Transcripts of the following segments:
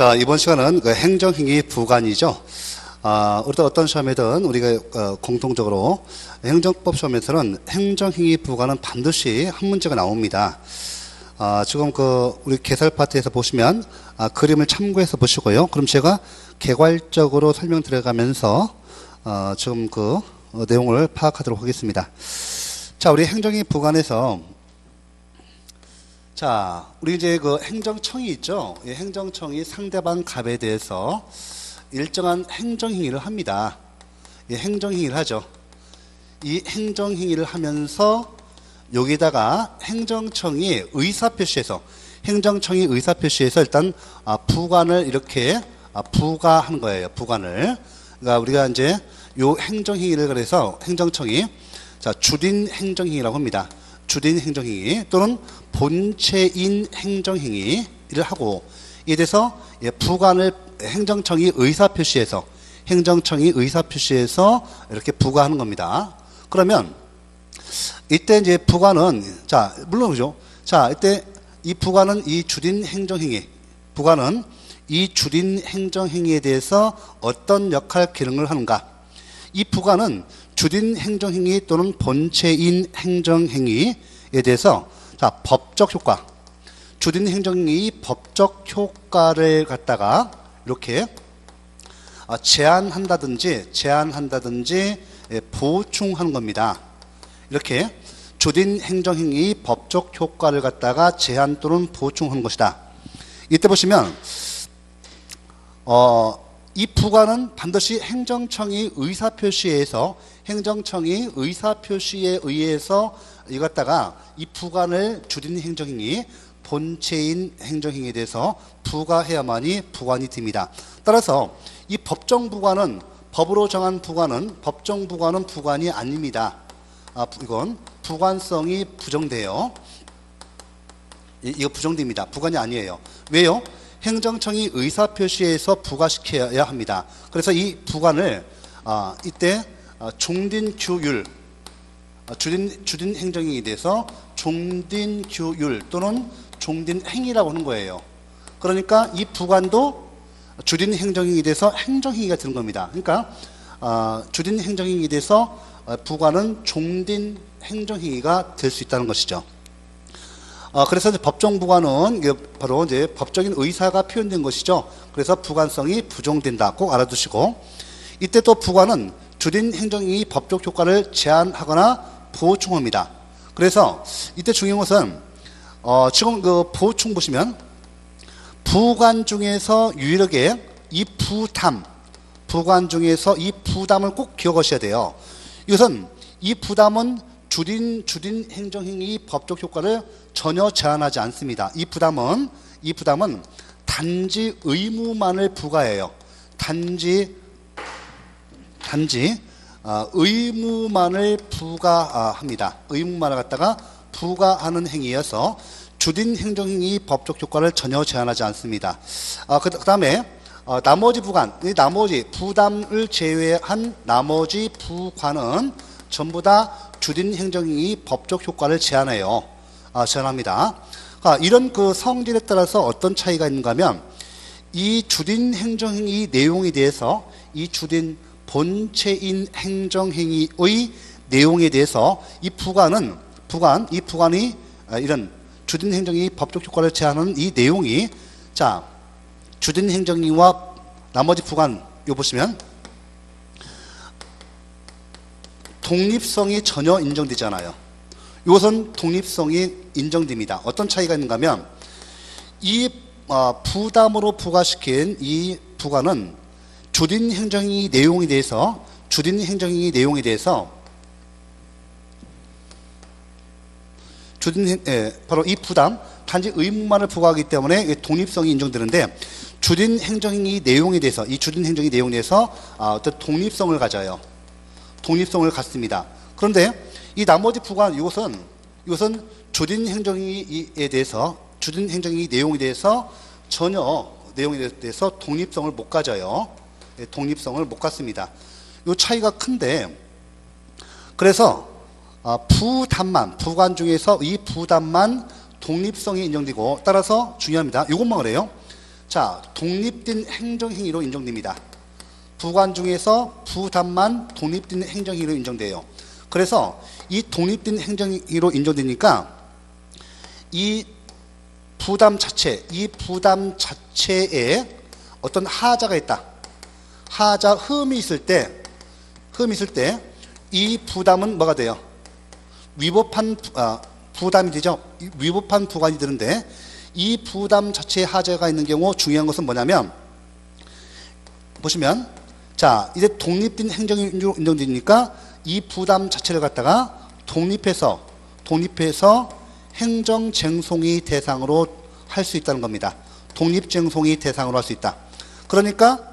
자, 이번 시간은 그 행정행위 부관이죠. 아, 우리도 어떤 시험이든 우리가 어, 공통적으로 행정법 시험에서는 행정행위 부관은 반드시 한 문제가 나옵니다. 아, 지금 그 우리 개설 파트에서 보시면 아, 그림을 참고해서 보시고요. 그럼 제가 개괄적으로 설명 들어가면서 어, 지금 그 어, 내용을 파악하도록 하겠습니다. 자, 우리 행정행위 부관에서 자, 우리 이제 그 행정청이 있죠. 이 행정청이 상대방 갑에 대해서 일정한 행정행위를 합니다. 이 행정행위를 하죠. 이 행정행위를 하면서 여기다가 행정청이 의사표시에서 행정청이 의사표시에서 일단 아, 부관을 이렇게 아, 부가한 거예요. 부관을. 그러니까 우리가 이제 요 행정행위를 그래서 행정청이 자 주딘 행정행위라고 합니다. 주딘 행정행위 또는 본체인 행정행위를 하고 이에 대해서 예, 부관을 행정청이 의사표시해서 행정청이 의사표시해서 이렇게 부과하는 겁니다. 그러면 이때 이제 부관은 자 물론 그죠. 자 이때 이 부관은 이 주딘 행정행위 부관은 이 주딘 행정행위에 대해서 어떤 역할 기능을 하는가? 이 부관은 주딘 행정행위 또는 본체인 행정행위에 대해서 자 법적 효과 주딘 행정행위 법적 효과를 갖다가 이렇게 아, 제한한다든지 제한한다든지 예, 보충하는 겁니다. 이렇게 주딘 행정행위 법적 효과를 갖다가 제한 또는 보충하는 것이다. 이때 보시면 어, 이 부관은 반드시 행정청이 의사표시에서 행정청이 의사표시에 의해서 이것다가 이 부관을 주딘 행정행위 본체인 행정행위에 대해서 부과해야만이 부관이 됩니다. 따라서 이 법정 부관은 법으로 정한 부관은 법정 부관은 부관이 아닙니다. 아, 이건 부관성이 부정돼요. 이, 이거 부정됩니다. 부관이 아니에요. 왜요? 행정청이 의사표시에서 부과시켜야 합니다. 그래서 이 부관을 아, 이때 아, 종딘규율 아, 주딘, 주딘 행정행위에 대해서 종딘규율 또는 종딘행위라고 하는 거예요. 그러니까 이 부관도 주딘 행정행위에 대해서 행정행위가 되는 겁니다. 그러니까 아, 주딘 행정행위에 대해서 아, 부관은 종딘 행정행위가 될 수 있다는 것이죠. 어, 그래서 이제 법정 부관은 바로 이제 법적인 의사가 표현된 것이죠. 그래서 부관성이 부정된다. 꼭 알아두시고 이때 또 부관은 주딘 행정이 법적 효과를 제한하거나 보충합니다. 그래서 이때 중요한 것은 어, 지금 그 보충 보시면 부관 중에서 유일하게 이 부담 부관 중에서 이 부담을 꼭 기억하셔야 돼요. 이것은 이 부담은 주딘 주딘 행정행위 법적 효과를 전혀 제한하지 않습니다. 이 부담은 이 부담은 단지 의무만을 부과해요. 단지 단지 어, 의무만을 부과합니다. 의무만을 갖다가 부과하는 행위여서 주딘 행정행위 법적 효과를 전혀 제한하지 않습니다. 어, 그 다음에 어, 나머지 부관, 이 나머지 부담을 제외한 나머지 부관은 전부 다 주딘 행정행위 법적 효과를 제한해요. 아, 제한합니다. 아, 이런 그 성질에 따라서 어떤 차이가 있는가 하면 이 주딘 행정행위 내용에 대해서 이 주딘 본체인 행정행위의 내용에 대해서 이 부관은 부관 이 부관이 아, 이런 주딘 행정이 법적 효과를 제한하는 이 내용이 자 주딘 행정위와 나머지 부관 요 보시면 독립성이 전혀 인정되잖아요. 이것은 독립성이 인정됩니다. 어떤 차이가 있는가 하면 이 어, 부담으로 부과시킨 이 부관은 주딘 행정위 내용에 대해서 주딘 행정위 내용에 대해서 주딘 예, 바로 이 부담 단지 의무만을 부과하기 때문에 독립성이 인정되는데 주딘 행정위 내용에 대해서 이 주딘 행정위 내용에 대해서 아, 어떤 독립성을 가져요. 독립성을 갖습니다. 그런데 이 나머지 부관 이것은 이것은 주딘 행정위에 대해서 주딘 행정위 내용에 대해서 전혀 내용에 대해서 독립성을 못 가져요. 예, 독립성을 못 갖습니다. 이 차이가 큰데 그래서 아, 부담만 부관 중에서 이 부담만 독립성이 인정되고 따라서 중요합니다. 이것만 그래요. 자, 독립된 행정행위로 인정됩니다. 부관 중에서 부담만 독립된 행정행위로 인정돼요. 그래서 이 독립된 행정행위로 인정되니까 이 부담 자체, 이 부담 자체에 어떤 하자가 있다. 하자 흠이 있을 때, 흠이 있을 때 이 부담은 뭐가 돼요? 위법한 부- 아, 부담이 되죠. 이 위법한 부관이 되는데 이 부담 자체에 하자가 있는 경우 중요한 것은 뭐냐면 보시면 자 이제 독립된 행정인으로 인정되니까 이 부담 자체를 갖다가 독립해서 독립해서 행정쟁송이 대상으로 할 수 있다는 겁니다. 독립쟁송이 대상으로 할 수 있다. 그러니까 어,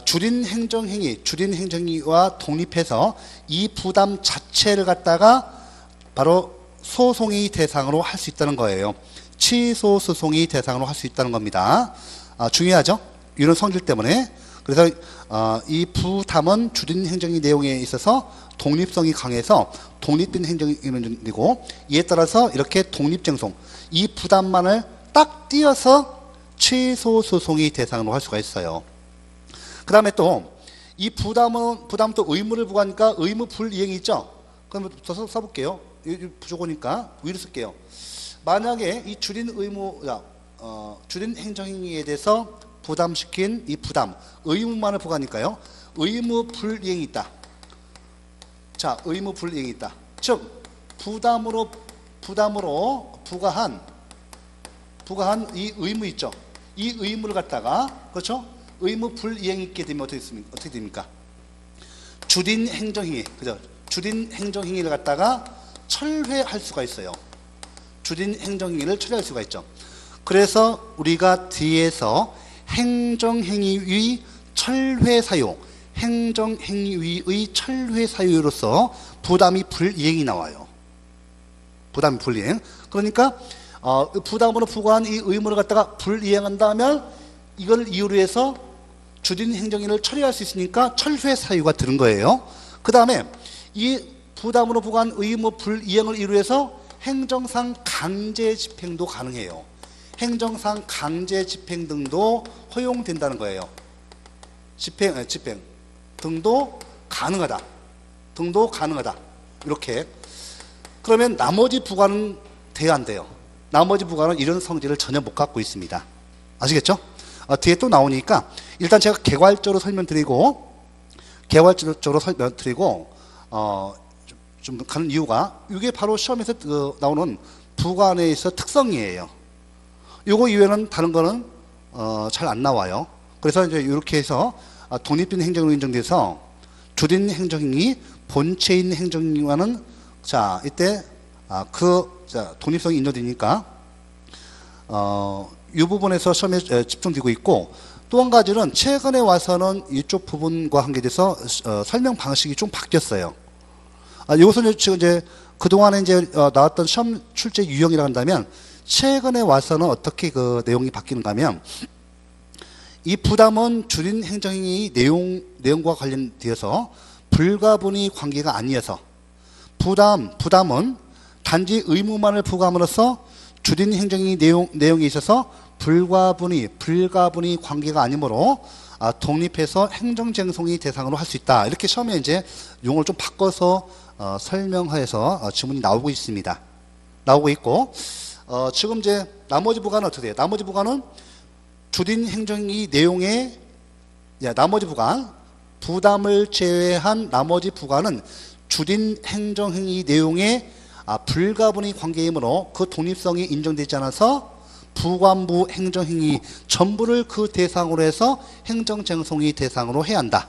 줄인 행정행위, 줄인 행정행위와 독립해서 이 부담 자체를 갖다가 바로 소송이 대상으로 할 수 있다는 거예요. 취소 소송이 대상으로 할 수 있다는 겁니다. 아, 중요하죠? 이런 성질 때문에. 그래서 어, 이 부담은 줄인 행정의 내용에 있어서 독립성이 강해서 독립된 행정이고 이에 따라서 이렇게 독립쟁송 이 부담만을 딱 띄어서 취소 소송이 대상으로 할 수가 있어요. 그 다음에 또 이 부담은 부담 또 의무를 부과하니까 의무 불이행이 있죠. 그럼 더 써- 써볼게요. 부족하니까 위로 쓸게요. 만약에 이 줄인 의무, 야, 어, 줄인 행정행위에 대해서 부담시킨 이 부담 의무만을 부과하니까요. 의무 불이행이 있다. 자, 의무 불이행이 있다. 즉 부담으로 부담으로 부과한 부과한 이 의무 있죠. 이 의무를 갖다가 그렇죠? 의무 불이행이 있게 되면 어떻게 됩니까? 어떻게 됩니까? 주딘 행정행위, 그죠? 주딘 행정행위를 갖다가 철회할 수가 있어요. 주딘 행정행위를 철회할 수가 있죠. 그래서 우리가 뒤에서 행정행위의 철회 사유, 행정행위의 철회 사유로서 부담이 불이행이 나와요. 부담 불이행. 그러니까 어, 부담으로 부과한 이 의무를 갖다가 불이행한다면 이걸 이유로 해서 주딘 행정인을 처리할 수 있으니까 철회 사유가 드는 거예요. 그 다음에 이 부담으로 부과한 의무 불이행을 이유로 해서 행정상 강제 집행도 가능해요. 행정상 강제 집행 등도 허용된다는 거예요. 집행, 아, 집행 등도 가능하다. 등도 가능하다. 이렇게 그러면 나머지 부관은 돼야 안 돼요. 나머지 부관은 이런 성질을 전혀 못 갖고 있습니다. 아시겠죠? 어, 뒤에 또 나오니까 일단 제가 개괄적으로 설명드리고 개괄적으로 설명드리고 어, 좀, 좀 가는 이유가 이게 바로 시험에서 그, 나오는 부관에 있어 특성이에요. 요거 이외에는 다른 거는 어, 잘 안 나와요. 그래서 이제 이렇게 해서 아, 독립된 행정으로 인정돼서 주된 행정이 본체인 행정과는 자 이때 아, 그 자, 독립성이 인정되니까 어, 이 부분에서 시험에 에, 집중되고 있고 또 한 가지는 최근에 와서는 이쪽 부분과 관계돼서 어, 설명 방식이 좀 바뀌었어요. 아, 이것은 지금 이제 그동안에 이제 어, 나왔던 시험 출제 유형이라 한다면 최근에 와서는 어떻게 그 내용이 바뀌는가 하면 이 부담은 줄인 행정행위 내용, 내용과 관련되어서 불가분의 관계가 아니어서 부담, 부담은 단지 의무만을 부과함으로써 줄인 행정행위 내용, 내용에 있어서 불가분의, 불가분의 관계가 아니므로 아, 독립해서 행정쟁송이 대상으로 할 수 있다. 이렇게 시험에 이제 용어를 좀 바꿔서 어, 설명해서 어, 지문이 나오고 있습니다. 나오고 있고 어, 지금 이제 나머지 부관은 어떻게 돼요? 나머지 부관은 주딘 행정이 내용의 야, 나머지 부관 부담을 제외한 나머지 부관은 주딘 행정행위 내용의 아, 불가분의 관계이므로 그 독립성이 인정되지 않아서 부관부 행정행위 전부를 그 대상으로 해서 행정쟁송이 대상으로 해야 한다.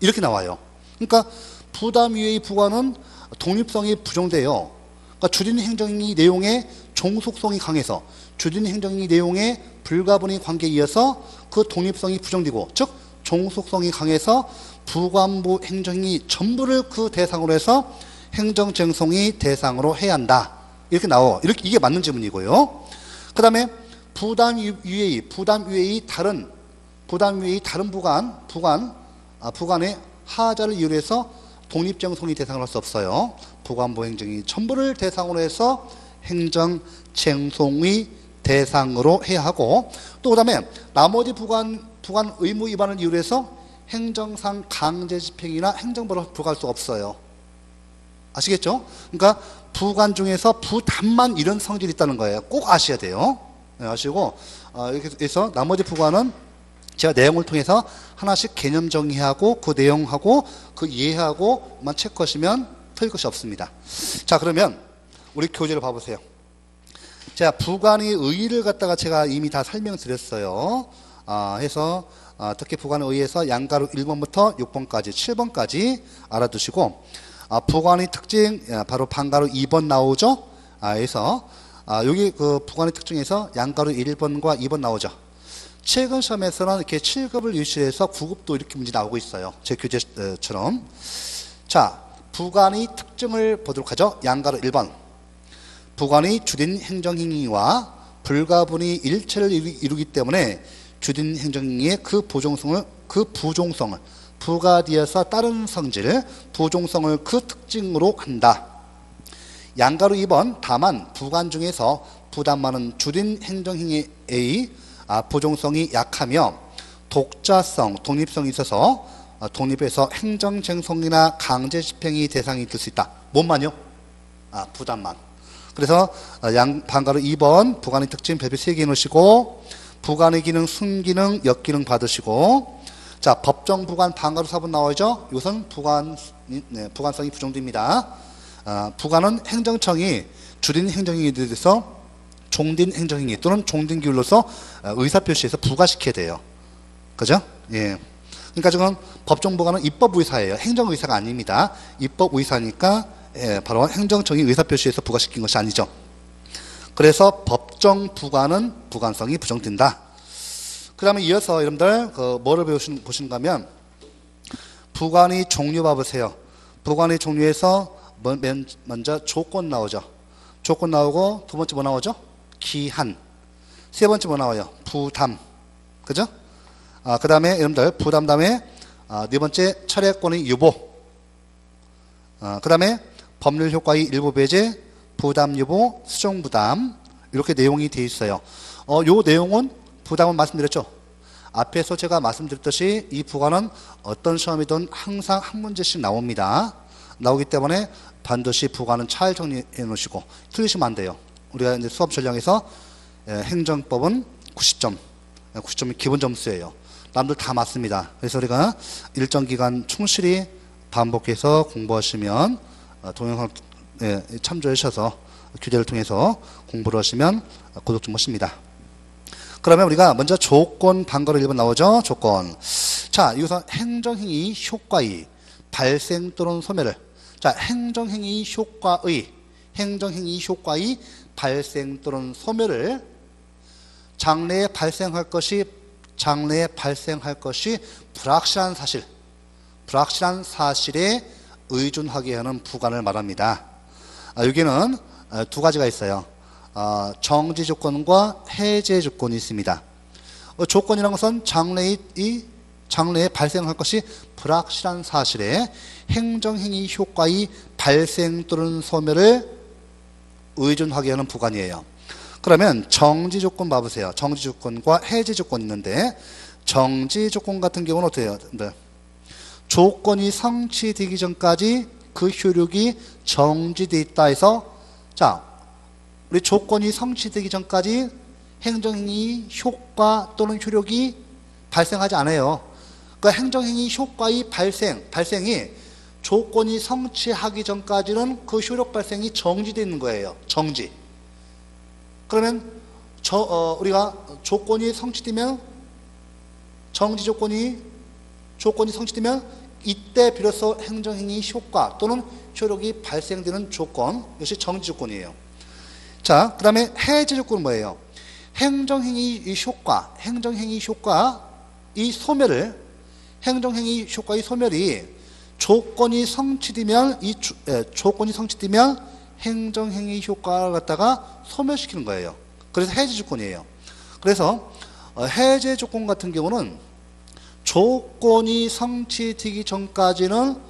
이렇게 나와요. 그러니까 부담 위의 부관은 독립성이 부정돼요. 그러니까 주린 행정행위 내용의 종속성이 강해서 주린 행정행위 내용의 불가분의 관계에 이어서 그 독립성이 부정되고 즉 종속성이 강해서 부관부 행정행위 전부를 그 대상으로 해서 행정쟁송이 대상으로 해야 한다. 이렇게 나와. 이렇게 이게 맞는 질문이고요. 그 다음에 부담 위의 부담 위의 다른 부담 위의 다른 부관 부관 아, 부관의 하자를 이유로 해서 독립쟁송이 대상으로 할 수 없어요. 부관부 행정이 전부를 대상으로 해서 행정 쟁송의 대상으로 해야 하고 또 그다음에 나머지 부관 부관 의무 위반을 이유로 해서 행정상 강제 집행이나 행정벌을 부과할 수 없어요. 아시겠죠? 그러니까 부관 중에서 부담만 이런 성질이 있다는 거예요. 꼭 아셔야 돼요. 네, 아시고 어, 이렇게 해서 나머지 부관은 제가 내용을 통해서 하나씩 개념 정의하고 그 내용하고 그 이해하고만 체크하시면 틀릴 것이 없습니다. 자 그러면 우리 교재를 봐보세요. 자 부관의 의의를 갖다가 제가 이미 다 설명드렸어요. 아, 해서 아, 특히 부관에 의해서 양가로 1번부터 6번까지 7번까지 알아두시고 아, 부관의 특징 야, 바로 반가로 2번 나오죠. 아, 해서 아, 여기 그 부관의 특징에서 양가로 1번과 2번 나오죠. 최근 시험에서는 이렇게 7급을 유치해서 9급도 이렇게 문제 나오고 있어요. 제 교재처럼. 자, 부관의 특징을 보도록 하죠. 양가로 1번. 부관이 주된 행정행위와 불가분이 일체를 이루- 이루기 때문에 주된 행정행위의 그 부종성을 그 부종성을 부가디어서 다른 성질 부종성을 그 특징으로 한다. 양가로 2번 다만 부관 중에서 부담 많은 주된 행정행위의 아, 부종성이 약하며 독자성, 독립성이 있어서 아, 독립해서 행정쟁송이나 강제 집행이 대상이 될 수 있다. 뭔만요? 아, 부담만. 그래서 어, 양 반가로 2번 부관의 특징 별표 3개 넣으시고 부관의 기능 순기능 역기능 받으시고 자 법정 부관 반가로 4번 나오죠 이것은 부관 네, 부관성이 부정됩니다 아, 부관은 행정청이 줄인 행정행위에 대해서 종된 행정행위 또는 종된 기율로서 어, 의사표시에서 부과시켜야 돼요 그죠? 예. 그러니까 지금 법정부관은 입법의사예요. 행정의사가 아닙니다. 입법의사니까 예, 바로 행정청이 의사표시에서 부과시킨 것이 아니죠. 그래서 법정부관은 부관성이 부정된다. 그 다음에 이어서 여러분들 그 뭐를 배우신, 보시는가 하면 부관의 종류 봐보세요. 부관의 종류에서 먼저 조건 나오죠. 조건 나오고 두 번째 뭐 나오죠? 기한. 세 번째 뭐 나와요? 부담. 그죠? 아, 그 다음에 여러분들 부담 다음에 아, 네 번째 철회권의 유보 아, 그 다음에 법률 효과의 일부 배제 부담 유보 수정 부담 이렇게 내용이 되어 있어요 어, 요 내용은 부담은 말씀드렸죠 앞에서 제가 말씀드렸듯이 이 부관은 어떤 시험이든 항상 한 문제씩 나옵니다 나오기 때문에 반드시 부관은 잘 정리해 놓으시고 틀리시면 안 돼요 우리가 이제 수업 전형에서 예, 행정법은 90점 90점이 기본 점수예요. 남들 다 맞습니다. 그래서 우리가 일정 기간 충실히 반복해서 공부하시면 어, 동영상 예, 참조해 주셔서 교재를 통해서 공부를 하시면 고득 좀 하십니다. 그러면 우리가 먼저 조건 반거를 1번 나오죠. 조건. 자, 여기서 행정행위 효과의 발생 또는 소멸을 자, 행정행위 효과의 행정행위 효과의 발생 또는 소멸을 장래에 발생할 것이 장래에 발생할 것이 불확실한 사실, 불확실한 사실에 의존하게 하는 부관을 말합니다. 아, 여기는 어, 두 가지가 있어요. 어, 정지 조건과 해제 조건이 있습니다. 어, 조건이라는 것은 장래에 이 장래에 발생할 것이 불확실한 사실에 행정행위 효과의 발생 또는 소멸을 의존하게 하는 부관이에요. 그러면 정지 조건 봐보세요. 정지 조건과 해제 조건이 있는데 정지 조건 같은 경우는 해요? 네. 조건이 성취되기 전까지 그 효력이 정지돼 있다 해서 자 우리 조건이 성취되기 전까지 행정행위 효과 또는 효력이 발생하지 않아요. 그 행정행위 효과의 발생 발생이 조건이 성취하기 전까지는 그 효력 발생이 정지되어 있는 거예요. 정지. 그러면 저 어, 우리가 조건이 성취되면 정지 조건이 조건이 성취되면 이때 비로소 행정행위 효과 또는 효력이 발생되는 조건 이것이 정지 조건이에요. 자, 그 다음에 해제 조건은 뭐예요? 행정행위 이 효과, 행정행위 효과 이 소멸을 행정행위 효과의 소멸이 조건이 성취되면 이 조, 예, 조건이 성취되면 행정행위 효과를 갖다가 소멸시키는 거예요. 그래서 해제 조건이에요. 그래서 어, 해제 조건 같은 경우는 조건이 성취되기 전까지는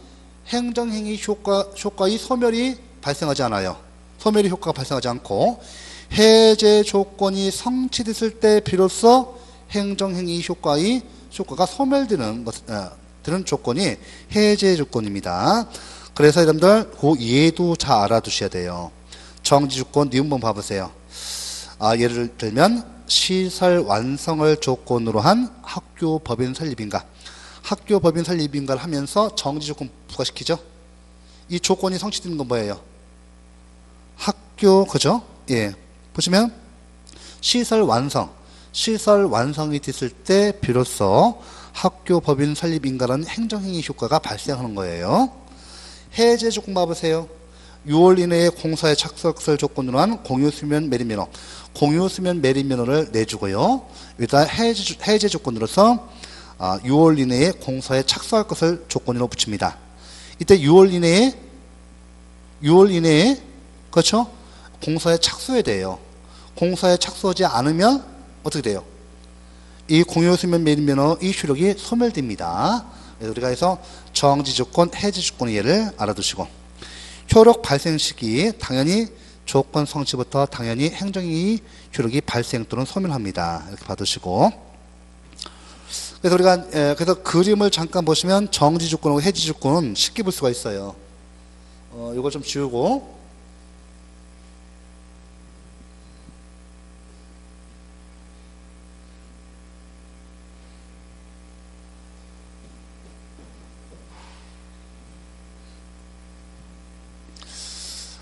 행정행위 효과, 효과의 소멸이 발생하지 않아요. 소멸의 효과가 발생하지 않고 해제 조건이 성취됐을 때 비로소 행정행위 효과의 효과가 소멸되는 것, 어, 되는 조건이 해제 조건입니다. 그래서 여러분들 그 예도 잘 알아두셔야 돼요. 정지 조건 니은번 봐보세요. 아, 예를 들면 시설 완성을 조건으로 한 학교 법인 설립인가 학교 법인 설립인가를 하면서 정지 조건 부과시키죠. 이 조건이 성취되는 건 뭐예요? 학교 그죠? 예. 보시면 시설 완성 시설 완성이 됐을 때 비로소 학교 법인 설립 인가라는 행정행위 효과가 발생하는 거예요. 해제 조건 봐보세요. 6월 이내에 공사에 착석설 조건으로 한 공유수면 매립면허. 공유수면 매립면허를 내주고요. 여기다 해제, 해제 조건으로서 아, 6월 이내에 공사에 착수할 것을 조건으로 붙입니다. 이때 6월 이내에 6월 이내에 그렇죠? 공사에 착수해야 돼요. 공사에 착수하지 않으면 어떻게 돼요? 이 공유수면 매립면허 이 효력이 소멸됩니다. 우리가 해서 정지 조건, 해지 조건의 예를 알아두시고 효력 발생 시기 당연히 조건 성취부터 당연히 행정이 효력이 발생 또는 소멸합니다. 이렇게 받으시고 그래서 우리가 에, 그래서 그림을 잠깐 보시면 정지 조건하고 해지 조건은 쉽게 볼 수가 있어요. 어, 이걸 좀 지우고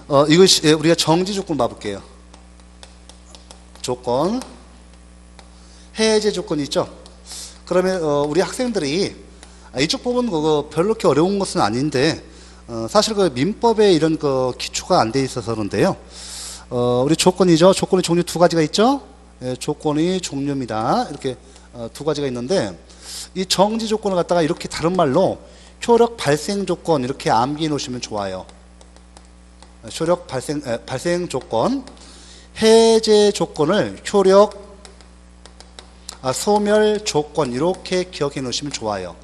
어, 이것이 예, 우리가 정지 조건 봐볼게요. 조건 해제 조건이 있죠. 그러면 어, 우리 학생들이 아, 이쪽 부분 그거 별로 그렇게 어려운 것은 아닌데 어, 사실 그 민법에 이런 그 기초가 안 돼 있어서 그런데요. 어, 우리 조건이죠. 조건이 종류 두 가지가 있죠. 예, 조건이 종류입니다. 이렇게 어, 두 가지가 있는데 이 정지 조건을 갖다가 이렇게 다른 말로 효력 발생 조건 이렇게 암기해 놓으시면 좋아요. 효력 발생, 에, 발생 조건, 해제 조건을 효력 아, 소멸 조건 이렇게 기억해 놓으시면 좋아요.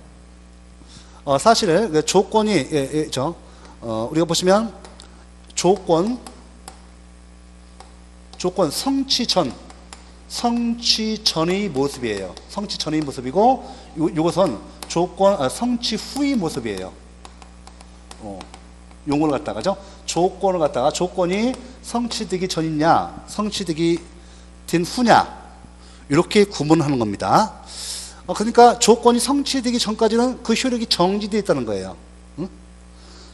어, 사실은 그 조건이 예, 예, 저 어, 우리가 보시면 조건 조건 성취 전 성취 전의 모습이에요. 성취 전의 모습이고 요, 이것은 조건 아, 성취 후의 모습이에요. 어, 용어를 갖다가죠. 조건을 갖다가 조건이 성취되기 전이냐, 성취되기 된 후냐 이렇게 구분하는 겁니다. 어, 그러니까 조건이 성취되기 전까지는 그 효력이 정지되어 있다는 거예요. 응?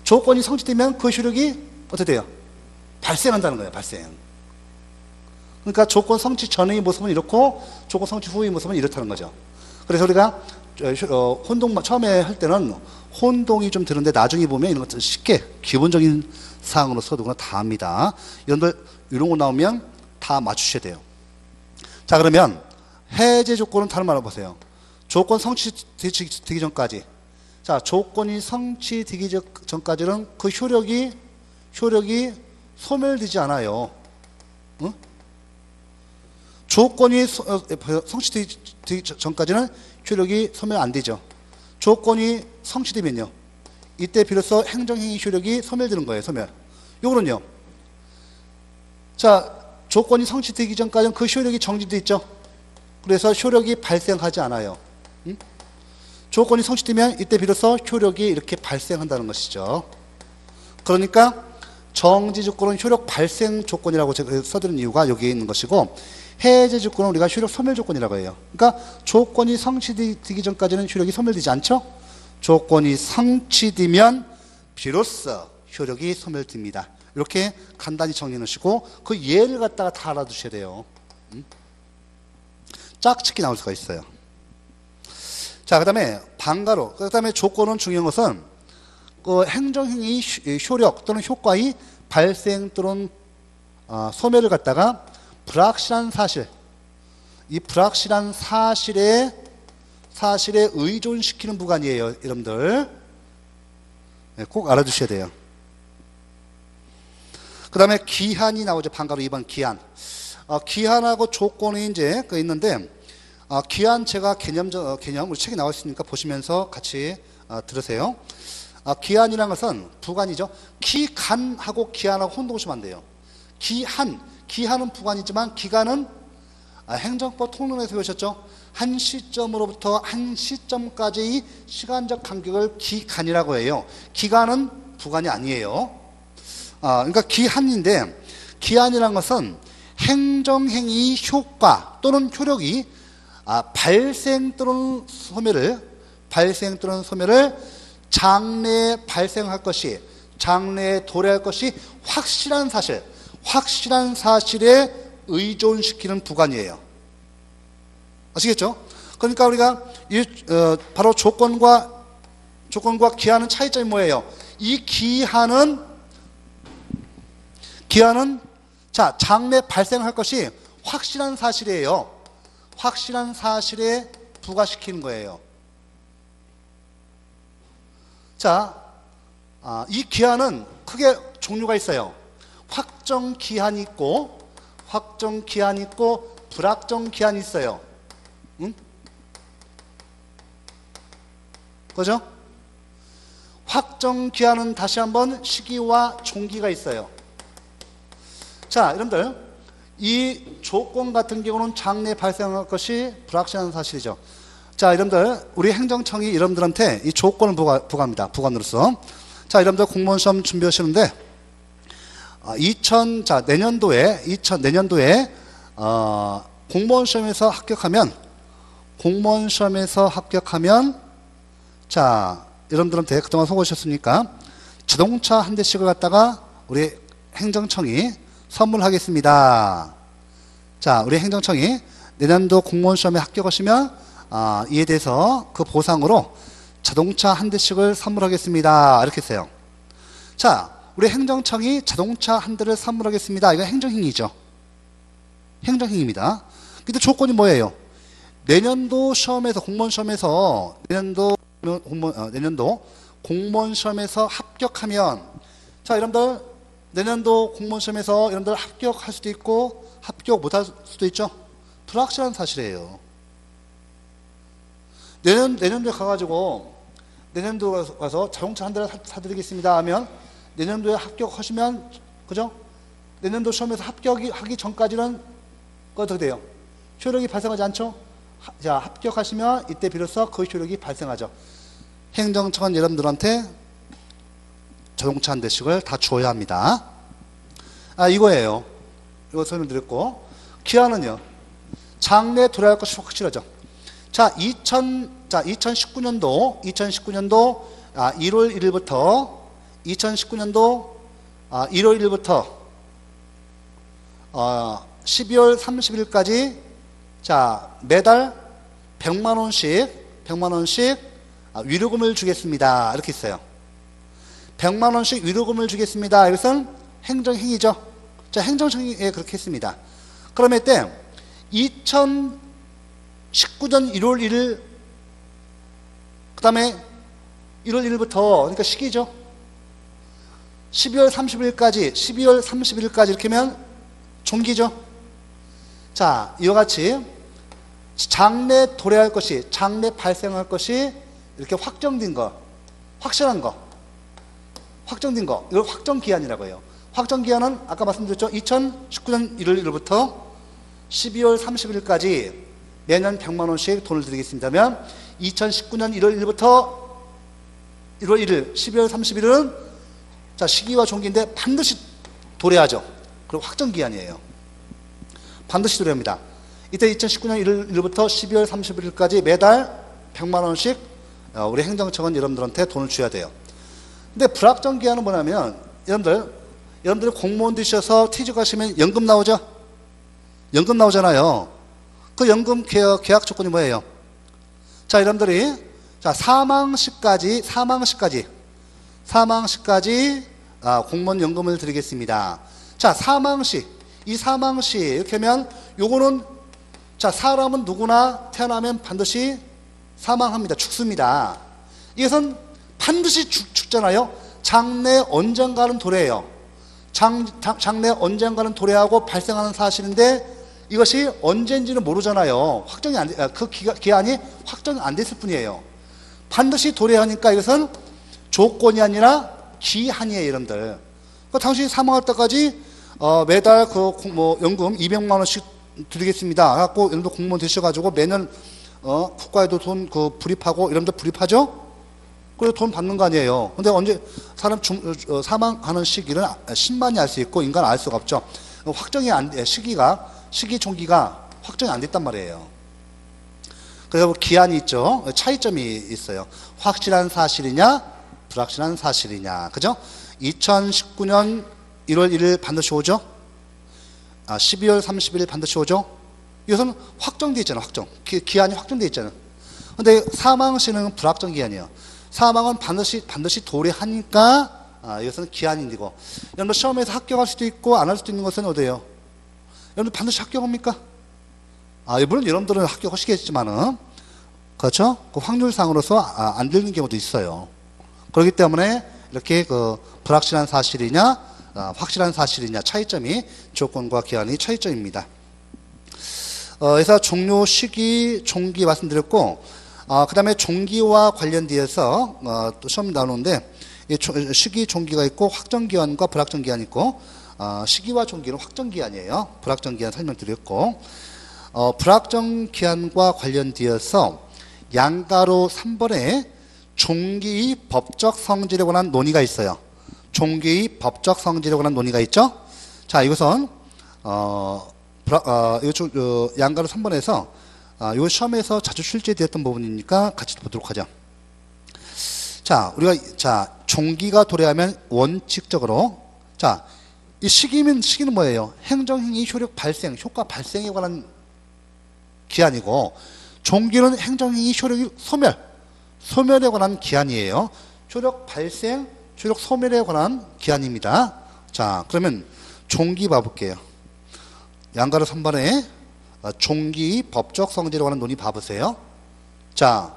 조건이 성취되면 그 효력이 어떻게 돼요? 발생한다는 거예요. 발생. 그러니까 조건 성취 전의 모습은 이렇고 조건 성취 후의 모습은 이렇다는 거죠. 그래서 우리가 어, 혼동 처음에 할 때는 혼동이 좀 드는데 나중에 보면 이런 것들 쉽게 기본적인 사항으로서 누구나 다 합니다. 이런들 이런 거 나오면 다 맞추셔야 돼요. 자 그러면 해제 조건은 다른 말로 보세요. 조건 성취되기 전까지. 자 조건이 성취되기 전까지는 그 효력이 효력이 소멸되지 않아요. 응? 조건이 어, 성취되기 전까지는 효력이 소멸 안 되죠. 조건이 성취되면요. 이때 비로소 행정행위 효력이 소멸되는 거예요. 소멸. 요거는요. 자, 조건이 성취되기 전까지는 그 효력이 정지되어 있죠. 그래서 효력이 발생하지 않아요. 응? 조건이 성취되면 이때 비로소 효력이 이렇게 발생한다는 것이죠. 그러니까 정지 조건은 효력 발생 조건이라고 제가 써드린 이유가 여기에 있는 것이고 해제 조건은 우리가 효력 소멸 조건이라고 해요. 그러니까 조건이 성취되기 전까지는 효력이 소멸되지 않죠? 조건이 성취되면 비로소 효력이 소멸됩니다. 이렇게 간단히 정리해 놓으시고 그 예를 갖다가 다 알아두셔야 돼요. 음? 짝짓기 나올 수가 있어요. 자, 그 다음에 방가로. 그 다음에 조건은 중요한 것은 그 행정행위 효력 또는 효과의 발생 또는 어, 소멸을 갖다가 불확실한 사실, 이 불확실한 사실에 사실에 의존시키는 부관이에요, 여러분들. 네, 꼭 알아두셔야 돼요. 그 다음에 기한이 나오죠. 방가로 2번 기한. 어, 기한하고 조건이 이제 그 있는데, 어, 기한 제가 개념, 어, 개념, 우리 책에 나와 있으니까 보시면서 같이 어, 들으세요. 어, 기한이라는 것은 부관이죠. 기간하고 기한하고 혼동하시면 안 돼요. 기한, 기한은 부관이지만 기간은 아, 행정법 통론에서 배우셨죠? 한 시점으로부터 한 시점까지의 시간적 간격을 기간이라고 해요. 기간은 부관이 아니에요. 아, 그러니까 기한인데 기한이란 것은 행정행위 효과 또는 효력이 아, 발생 또는 소멸을 발생 또는 소멸을 장래에 발생할 것이 장래에 도래할 것이 확실한 사실 확실한 사실에 의존시키는 부관이에요. 아시겠죠? 그러니까 우리가 이, 어, 바로 조건과 조건과 기한은 차이점이 뭐예요? 이 기한은 기한은 자 장래 발생할 것이 확실한 사실이에요. 확실한 사실에 부과시키는 거예요. 자, 아, 이 기한은 크게 종류가 있어요. 확정 기한이 있고 확정 기한이 있고 불확정 기한이 있어요. 응? 그죠? 확정 기한은 다시 한번 시기와 종기가 있어요. 자, 여러분들 이 조건 같은 경우는 장래 발생할 것이 불확실한 사실이죠. 자, 여러분들 우리 행정청이 여러분들한테 이 조건을 부과, 부과합니다. 부관으로서. 자, 여러분들 공무원 시험 준비하시는데 2000, 아, 자, 내년도에, 2000, 내년도에, 어, 공무원 시험에서 합격하면, 공무원 시험에서 합격하면, 자, 여러분들한테 그동안 수고하셨으니까 자동차 한 대씩을 갖다가 우리 행정청이 선물하겠습니다. 자, 우리 행정청이 내년도 공무원 시험에 합격하시면, 아, 이에 대해서 그 보상으로 자동차 한 대씩을 선물하겠습니다. 이렇게 했어요. 자, 우리 행정청이 자동차 한 대를 선물하겠습니다. 이건 행정행위죠. 행정행위입니다. 근데 조건이 뭐예요? 내년도 시험에서 공무원 시험에서 내년도 공무원, 어, 내년도 공무원 시험에서 합격하면 자 여러분들 내년도 공무원 시험에서 여러분들 합격할 수도 있고 합격 못할 수도 있죠. 불확실한 사실이에요. 내년 내년도에 가가지고 내년도 가서 자동차 한 대를 사드리겠습니다 하면 내년도에 합격하시면 그죠? 내년도 시험에서 합격이 하기 전까지는 어떻게 돼요? 효력이 발생하지 않죠? 자 합격하시면 이때 비로소 그 효력이 발생하죠. 행정청은 여러분들한테 자동차 한 대씩을 다 줘야 합니다. 아 이거예요. 이거 설명드렸고 기한은요. 장래 돌아갈 것이 확실하죠. 자, 2000, 자, 2019년도, 2019년도 아, 1월 1일부터 2019년도 아, 1월 1일부터 어, 12월 30일까지 자 매달 100만 원씩 100만 원씩 아, 위로금을 주겠습니다. 이렇게 있어요. 100만 원씩 위로금을 주겠습니다. 이것은 행정 행위죠. 자, 행정청에 그렇게 했습니다. 그러면 이때 2019년 1월 1일 그 다음에 1월 1일부터 그러니까 시기죠. 12월 30일까지 12월 30일까지 이렇게 하면 종기죠. 자, 이와 같이 장래 도래할 것이 장래 발생할 것이 이렇게 확정된 거, 확실한 거, 확정된 거, 이걸 확정 기한이라고 해요. 확정 기한은 아까 말씀드렸죠. 2019년 1월 1일부터 12월 30일까지 매년 100만 원씩 돈을 드리겠습니다면 2019년 1월 1일부터 1월 1일, 12월 31일은 자 시기와 종기인데 반드시 도래하죠. 그리고 확정 기한이에요. 반드시 도래합니다. 이때 2019년 1월 1일부터 12월 31일까지 매달 100만 원씩 어, 우리 행정청은 여러분들한테 돈을 줘야 돼요. 근데 불확정 기한은 뭐냐면 여러분들 여러분들 공무원 되셔서 퇴직 하시면 연금 나오죠? 연금 나오잖아요. 그 연금 계약, 계약 조건이 뭐예요? 자, 여러분들이 자, 사망 시까지 사망 시까지 사망 시까지 아, 공무원 연금을 드리겠습니다. 자, 사망 시 이 사망시 이렇게 하면 요거는 자, 사람은 누구나 태어나면 반드시 사망합니다. 죽습니다. 이것은 반드시 죽, 죽잖아요. 장래 언젠가는 도래해요. 장, 장래 언젠가는 도래하고 발생하는 사실인데 이것이 언제인지는 모르잖아요. 확정이 안, 아, 그 기한이 확정이 안 됐을 뿐이에요. 반드시 도래하니까 이것은 조건이 아니라 기한이에요, 여러분들. 그러니까 당신이 사망할 때까지 어, 매달 그 뭐 연금 200만 원씩 드리겠습니다. 갖고 여러분들 공무원 되셔가지고 매년 어, 국가에도 돈 그 불입하고 여러분들 불입하죠? 그래서 돈 받는 거 아니에요. 근데 언제 사람 중, 어, 사망하는 시기는 10만이 알 수 있고 인간 알 수가 없죠. 확정이 안 돼, 시기가, 시기 종기가 확정이 안 됐단 말이에요. 그래서 기한이 있죠. 차이점이 있어요. 확실한 사실이냐, 불확실한 사실이냐. 그죠? 2019년 1월 1일 반드시 오죠? 아, 12월 30일 반드시 오죠? 이것은 확정되어 있잖아, 확정. 기, 기한이 확정되어 있잖아. 근데 사망시는 불확정 기한이에요. 사망은 반드시, 반드시 도래하니까, 아, 이것은 기한인이고. 여러분 시험에서 합격할 수도 있고, 안 할 수도 있는 것은 어디예요? 여러분 반드시 합격합니까? 아, 물론 여러분들은 합격하시겠지만은, 그렇죠? 그 확률상으로서 아, 안 되는 경우도 있어요. 그렇기 때문에 이렇게 그 불확실한 사실이냐, 아, 확실한 사실이냐 차이점이 조건과 기한이 차이점입니다. 어, 그래서 종료 시기, 종기 말씀드렸고, 어, 그 다음에 종기와 관련되어서 어, 또 시험 나오는데 시기, 종기가 있고 확정기한과 불확정기한이 있고 어, 시기와 종기는 확정기한이에요. 불확정기한 설명드렸고 어, 불확정기한과 관련되어서 양가로 3번에 종기의 법적 성질에 관한 논의가 있어요. 종기의 법적 성질에 관한 논의가 있죠. 자, 이것은 어, 어, 이거 좀, 어, 양가로 3번에서 아, 이 시험에서 자주 출제되었던 부분이니까 같이 보도록 하죠. 자, 우리가 자 종기가 도래하면 원칙적으로 자, 이 시기면 시기는 뭐예요? 행정행위 효력 발생, 효과 발생에 관한 기한이고 종기는 행정행위 효력이 소멸, 소멸에 관한 기한이에요. 효력 발생, 효력 소멸에 관한 기한입니다. 자, 그러면 종기 봐볼게요. 양가로 3번에 종기 법적 성질에 관한 논의 봐보세요. 자,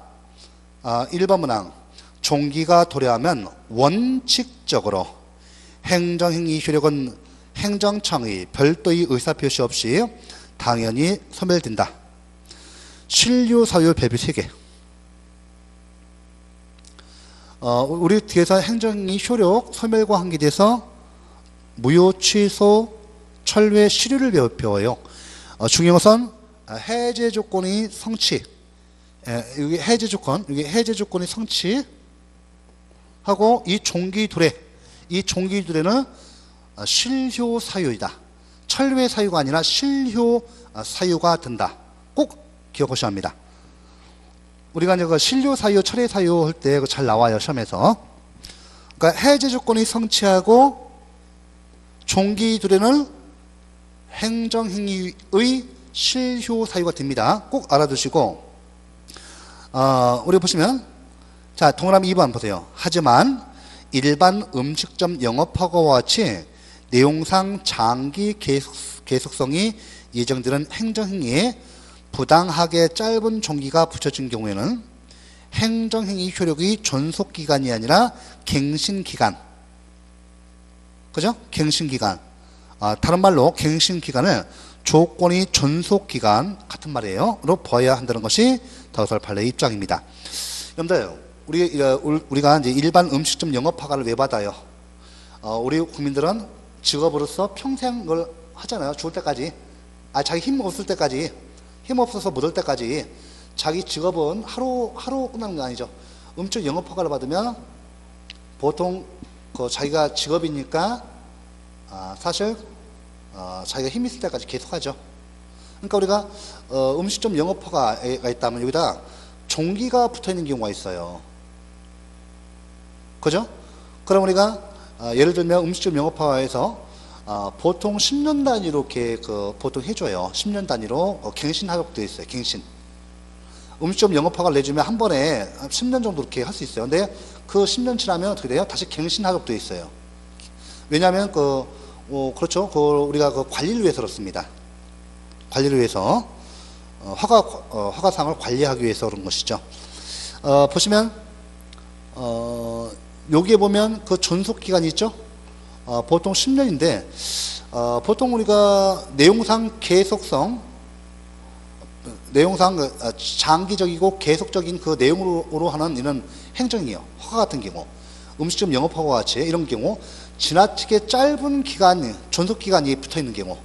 1번 문항. 종기가 도래하면 원칙적으로 행정행위 효력은 행정청의 별도의 의사표시 없이 당연히 소멸된다. 신류사유 배비 3개. 어, 우리 뒤에서 행정이 효력 소멸과 한계돼서 무효 취소 철회 시류를 배워요. 어, 중요한 것은 해제 조건이 성취. 에, 여기 해제 조건, 여기 해제 조건이 성취. 하고 이 종기 두례, 이 종기 두례는 실효 사유이다. 철회 사유가 아니라 실효 사유가 된다. 꼭 기억하셔야 합니다. 우리가 이제 그 신료 사유, 철회 사유 할 때 잘 나와요, 시험에서. 그러니까 해제 조건이 성취하고 종기 두례는 행정행위의 실효 사유가 됩니다. 꼭 알아두시고, 어, 우리 보시면, 자, 동그라미 2번 보세요. 하지만 일반 음식점 영업허가와 같이 내용상 장기 계속, 계속성이 예정되는 행정행위에 부당하게 짧은 종기가 붙여진 경우에는 행정행위 효력이 존속기간이 아니라 갱신기간. 그죠? 갱신기간. 아, 다른 말로 갱신기간을 조건이 존속기간 같은 말이에요. 로 봐야 한다는 것이 더설 판례의 입장입니다. 여러분들, 우리, 우리가 이제 일반 음식점 영업허가를 왜 받아요? 어, 우리 국민들은 직업으로서 평생 을 하잖아요. 죽을 때까지. 아, 자기 힘 없을 때까지. 힘없어서 못올 때까지 자기 직업은 하루, 하루 끝나는 게 아니죠. 음식 영업 허가를 받으면 보통 그 자기가 직업이니까 아, 사실 어, 자기가 힘 있을 때까지 계속 하죠. 그러니까 우리가 어, 음식점 영업 허가가 있다면 여기다 종기가 붙어 있는 경우가 있어요. 그죠? 그럼 우리가 어, 예를 들면 음식점 영업 허가에서 어, 보통 10년 단위로 그 보통 해줘요. 10년 단위로 어, 갱신 하격도 있어요. 갱신. 음식점 영업허가를 내주면 한 번에 10년 정도 이렇게 할 수 있어요. 근데 그 10년 지나면 어떻게 돼요? 다시 갱신 하격도 있어요. 왜냐하면 그 어, 그렇죠. 그 우리가 그 관리를 위해서 그렇습니다. 관리를 위해서 어, 허가 어, 허가상을 관리하기 위해서 그런 것이죠. 어, 보시면 어, 여기에 보면 그 존속 기간이 있죠. 어, 보통 10년인데 어, 보통 우리가 내용상 계속성 내용상 그, 장기적이고 계속적인 그 내용으로 하는 이런 행정이요 허가 같은 경우 음식점 영업하고 같이 이런 경우 지나치게 짧은 기간 존속 기간이 붙어 있는 경우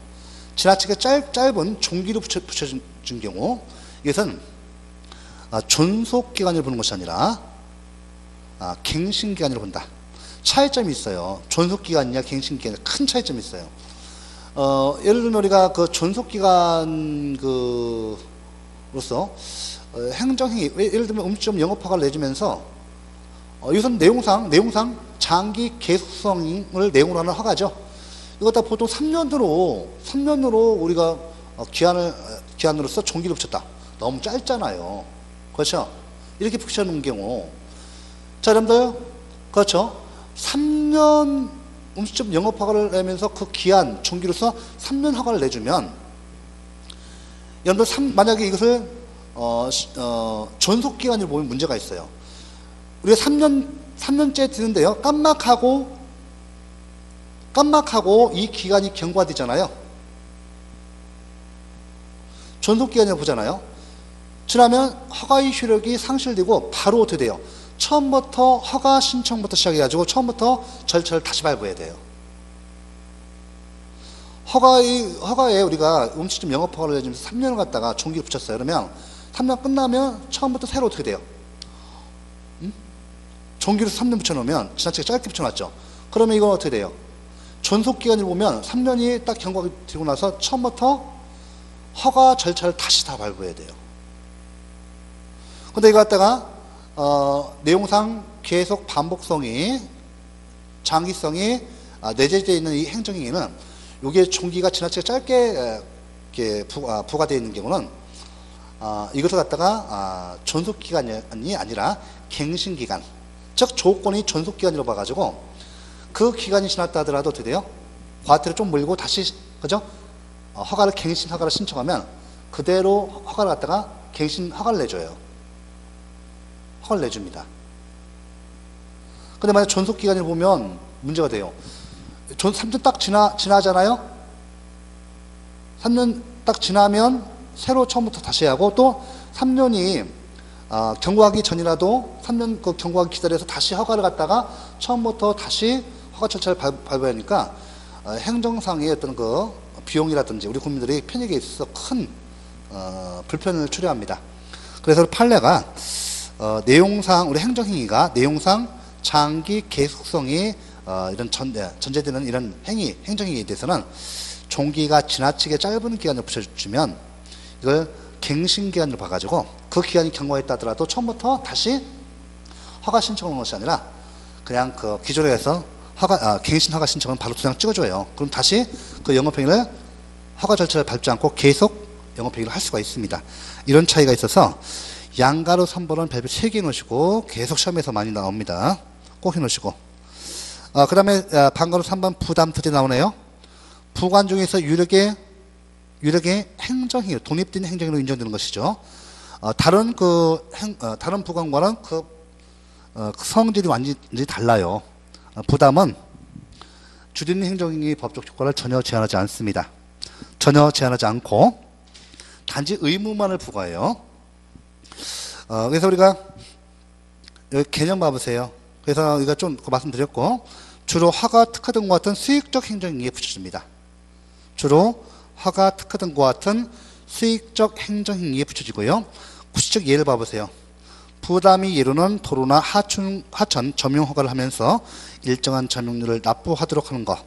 지나치게 짧, 짧은 종기로 붙여, 붙여준 준 경우 이것은 아, 존속 기간을 보는 것이 아니라 아, 갱신 기간으로 본다. 차이점이 있어요. 존속 기간이냐 갱신 기간 큰 차이점이 있어요. 어, 예를 들면 우리가 그 존속 기간 그 로서 어, 행정행위 예- 예를 들면 음식점 영업 허가를 내주면서 어, 이것은 내용상 내용상 장기 계속성을 내용으로 하는 허가죠. 이거 다 보통 3년으로 3년으로 우리가 어, 기한을 어, 기한으로서 종기를 붙였다. 너무 짧잖아요. 그렇죠? 이렇게 붙여놓은 경우 자, 여러분들 그렇죠? 3년 음식점 영업 허가를 내면서 그 기한 종기로서 3년 허가를 내주면 여러분들 삼- 만약에 이것을 어, 시- 어, 존속 기간을 보면 문제가 있어요. 우리가 3년 3년째 드는데요. 깜막하고 깜막하고 이 기간이 경과되잖아요. 존속 기간을 보잖아요. 지나면 허가의 효력이 상실되고 바로 어떻게 돼요? 처음부터 허가 신청부터 시작해가지고 처음부터 절차를 다시 밟아야 돼요. 허가의, 허가에 우리가 음식점 영업 허가를 내주면서 3년을 갖다가 종기를 붙였어요. 그러면 3년 끝나면 처음부터 새로 어떻게 돼요? 음? 종기를 3년 붙여놓으면 지나치게 짧게 붙여놨죠. 그러면 이건 어떻게 돼요? 존속 기간을 보면 3년이 딱 경과가 되고 나서 처음부터 허가 절차를 다시 다 밟아야 돼요. 근데 이거 갖다가 어, 내용상 계속 반복성이 장기성이 아, 내재되어 있는 이 행정행위는 이게 종기가 지나치게 짧게 에, 이렇게 부, 아, 부과되어 있는 경우는 아, 이것을 갖다가 아, 존속 기간이 아니라 갱신 기간, 즉 조건이 존속 기간이라고 봐가지고 그 기간이 지났다 하더라도 어떻게 돼요? 과태료 좀 물고 다시 그죠? 어, 허가를 갱신 허가를 신청하면 그대로 허가를 갖다가 갱신 허가를 내줘요. 허가를 내줍니다. 근데 만약 존속 기간을 보면 문제가 돼요. 존 3년 딱 지나 지나잖아요. 3년 딱 지나면 새로 처음부터 다시 하고 또 3년이 아, 경과하기 전이라도 3년 그 경과하기 기다려서 다시 허가를 갖다가 처음부터 다시 허가 절차를 밟, 밟아야 하니까 어, 행정상의 어떤 그 비용이라든지 우리 국민들이 편익에 있어서 큰 어, 불편을 초래합니다. 그래서 판례가 어, 내용상 우리 행정행위가 내용상 장기 계속성이 어, 이런 전, 예, 전제되는 이런 행위 행정행위에 대해서는 종기가 지나치게 짧은 기간을 붙여주면 이걸 갱신 기간으로 봐가지고 그 기간이 경과했다 하더라도 처음부터 다시 허가 신청하는 것이 아니라 그냥 그 기존에 해서 허가 아, 갱신 허가 신청은 바로 그냥 찍어줘요. 그럼 다시 그 영업행위를 허가 절차를 밟지 않고 계속 영업행위를 할 수가 있습니다. 이런 차이가 있어서 양가로 3번은 별표 3개 놓으시고 계속 시험에서 많이 나옵니다. 꼭 해놓으시고 아, 그 다음에 아, 방가로 3번 부담 틀이 나오네요. 부관 중에서 유력의 유력의 행정행위, 독립된 행정으로 인정되는 것이죠. 어, 다른 그 행, 어, 다른 부관과는 그, 어, 그 성질이 완전히 달라요. 어, 부담은 주된 행정행위 법적 효과를 전혀 제한하지 않습니다. 전혀 제한하지 않고 단지 의무만을 부과해요. 어, 그래서 우리가 여기 개념 봐보세요. 그래서 우리가 좀 말씀드렸고 주로 허가, 특허 등과 같은 수익적 행정행위에 붙여줍니다. 주로 허가, 특허 등과 같은 수익적 행정행위에 붙여지고요. 구체적 예를 봐보세요. 부담이 이루는 도로나 하천, 하천 점용 허가를 하면서 일정한 점용료를 납부하도록 하는 것.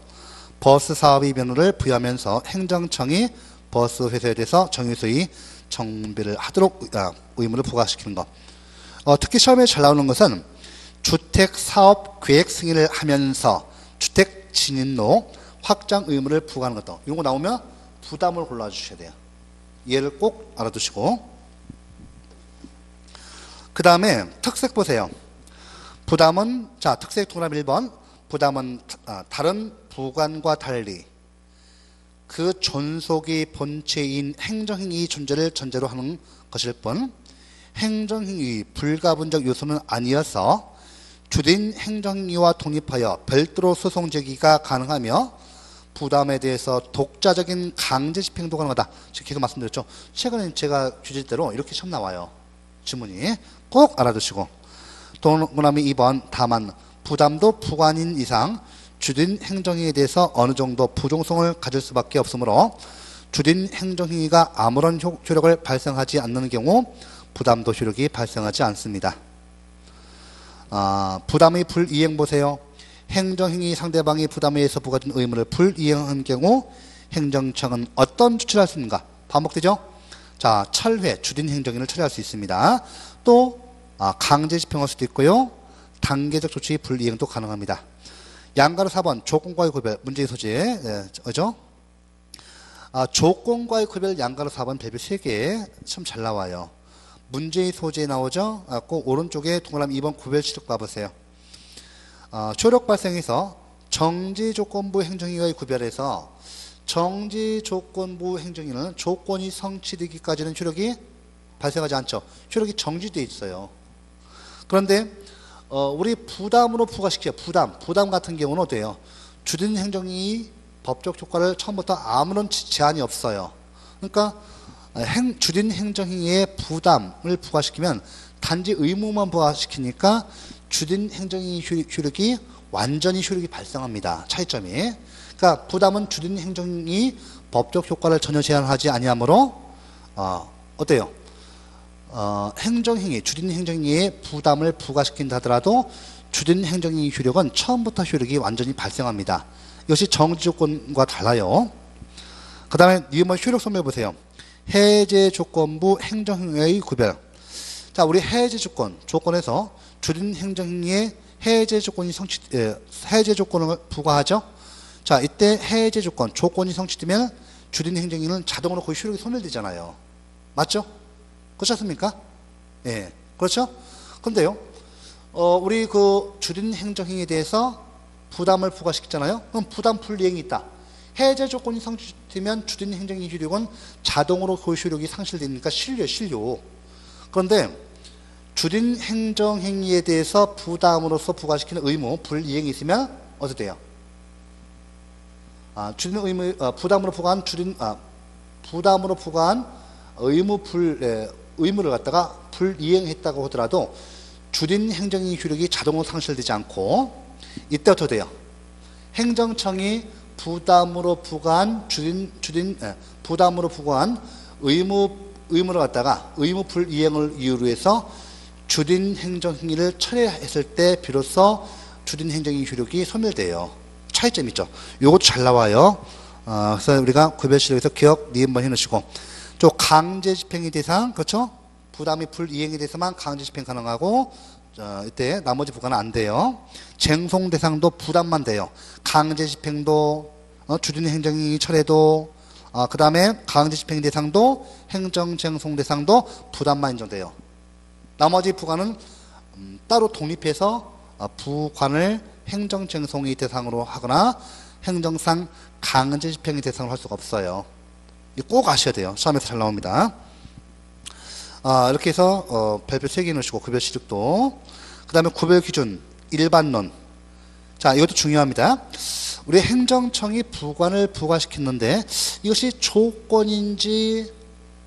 버스 사업의 면허를 부여하면서 행정청이 버스 회사에 대해서 정유소의 정비를 하도록 아, 의무를 부과시키는 것. 어, 특히 시험에 잘 나오는 것은 주택 사업 계획 승인을 하면서 주택 진입로 확장 의무를 부과하는 것도. 이거 나오면 부담을 골라주셔야 돼요. 얘를 꼭 알아두시고. 그 다음에 특색 보세요. 부담은, 자, 특색 동그라미 1번. 부담은 아, 다른 부관과 달리 그 존속의 본체인 행정행위 존재를 전제로 하는 것일 뿐 행정행위 불가분적 요소는 아니어서 주된 행정행위와 독립하여 별도로 소송 제기가 가능하며 부담에 대해서 독자적인 강제 집행도 가능하다. 지금 계속 말씀드렸죠. 최근에 제가 주제대로 이렇게 시험 나와요. 지문이 꼭 알아두시고. 동그라미 2번 다만 부담도 부관인 이상 주된 행정행위에 대해서 어느 정도 부종성을 가질 수밖에 없으므로 주된 행정행위가 아무런 효- 효력을 발생하지 않는 경우 부담도 효력이 발생하지 않습니다. 아, 부담의 불이행 보세요. 행정행위 상대방이 부담에 의해서 부과된 의무를 불이행한 경우 행정청은 어떤 조치를 할 수 있는가? 반복되죠? 자, 철회, 주된 행정인을 처리할 수 있습니다. 또 아, 강제 집행할 수도 있고요. 단계적 조치 불이행도 가능합니다. 양가로 4번 조건과의 구별 문제의 소재 예, 어죠? 아, 조건과의 구별 양가로 4번 별표 3개 참 잘 나와요. 문제의 소재 나오죠? 아, 꼭 오른쪽에 동그라미 2번 구별 치록 봐보세요. 어, 효력 발생에서 정지 조건부 행정위의 구별해서 정지 조건부 행정위는 조건이 성취되기까지는 효력이 발생하지 않죠. 효력이 정지돼 있어요. 그런데 어, 우리 부담으로 부과시켜요. 부담. 부담 같은 경우는 어때요? 주된 행정위 법적 효과를 처음부터 아무런 지- 제한이 없어요. 그러니까 행, 주된 행정행위에 부담을 부과시키면 단지 의무만 부과시키니까 주된 행정행위 효- 효력이 완전히 효력이 발생합니다. 차이점이. 그러니까 부담은 주된 행정이 법적 효과를 전혀 제한하지 아니하므로 어, 어때요? 어, 행정행위, 주된 행정행위에 부담을 부과시킨다 하더라도 주된 행정행위 효력은 처음부터 효력이 완전히 발생합니다. 이것이 정지 조건과 달라요. 그 다음에 니은번 효력 설명해 보세요. 해제 조건부 행정행위의 구별. 자, 우리 해제 조건, 조건에서 주된 행정행위에 해제 조건이 성취, 예, 해제 조건을 부과하죠. 자, 이때 해제 조건, 조건이 성취되면 주된 행정행위는 자동으로 거의 효력이 소멸되잖아요. 맞죠? 그렇지 않습니까? 예. 그렇죠? 근데요, 어, 우리 그 주된 행정행위에 대해서 부담을 부과시키잖아요. 그럼 부담 불이행이 있다. 해제 조건이 성취되면 주된 행정행위 효력은 자동으로 그 효력이 상실되니까 실료, 실료. 그런데 주된 행정 행위에 대해서 부담으로서 부과시키는 의무, 불이행이 있으면 어떻게 돼요? 아, 주된 의무, 어, 부담으로 부과한 주된, 아, 부담으로 부과한 의무 불, 에, 의무를 갖다가 불이행했다고 하더라도 주된 행정행위 효력이 자동으로 상실되지 않고 이때 어떻게 돼요? 행정청이 부담으로 부과한 주된 주된 에, 부담으로 부과한 의무 의무를 갖다가 의무 불이행을 이유로 해서 주된 행정 행위를 철회했을 때 비로소 주된 행정행위 효력이 소멸돼요. 차이점 있죠. 요것도 잘 나와요. 어, 그래서 우리가 구별시력에서 기억 니은번 해놓으시고 또 강제 집행의 대상 그렇죠? 부담이 불이행에 대해서만 강제 집행 가능하고 어, 이때 나머지 부과는 안 돼요. 쟁송 대상도 부담만 돼요. 강제 집행도 어, 주된 행정행위 철회도 어, 그 다음에 강제 집행 대상도 행정 쟁송 대상도 부담만 인정돼요. 나머지 부관은 음, 따로 독립해서 어, 부관을 행정 쟁송의 대상으로 하거나 행정상 강제 집행의 대상으로 할 수가 없어요. 꼭 아셔야 돼요. 시험에서 잘 나옵니다. 아, 이렇게 해서 어, 별표 3개 넣으시고 구별 시력도 그 다음에 구별 기준 일반론 자 이것도 중요합니다. 우리 행정청이 부관을 부과시켰는데 이것이 조건인지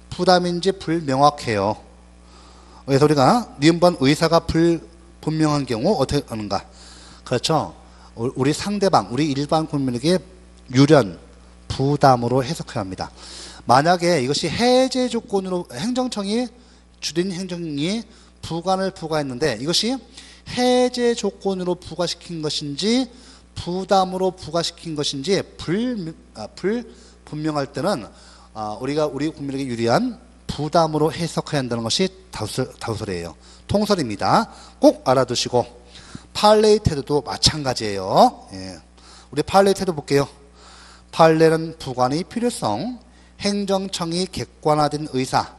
부담인지 불명확해요. 그래서 우리가 니은번 의사가 불 분명한 경우 어떻게 하는가? 그렇죠. 우리 상대방, 우리 일반 국민에게 유련, 부담으로 해석해야 합니다. 만약에 이것이 해제 조건으로 행정청이 주된 행정이 부관을 부과했는데 이것이 해제 조건으로 부과시킨 것인지 부담으로 부과시킨 것인지 불, 아, 불 분명할 때는 아, 우리가 우리 국민에게 유리한 부담으로 해석해야 한다는 것이 다우설, 다우설이에요. 통설입니다. 꼭 알아두시고 판례의 태도도 마찬가지예요. 예. 우리 판례의 태도 볼게요. 판례는 부관의 필요성, 행정청이 객관화된 의사,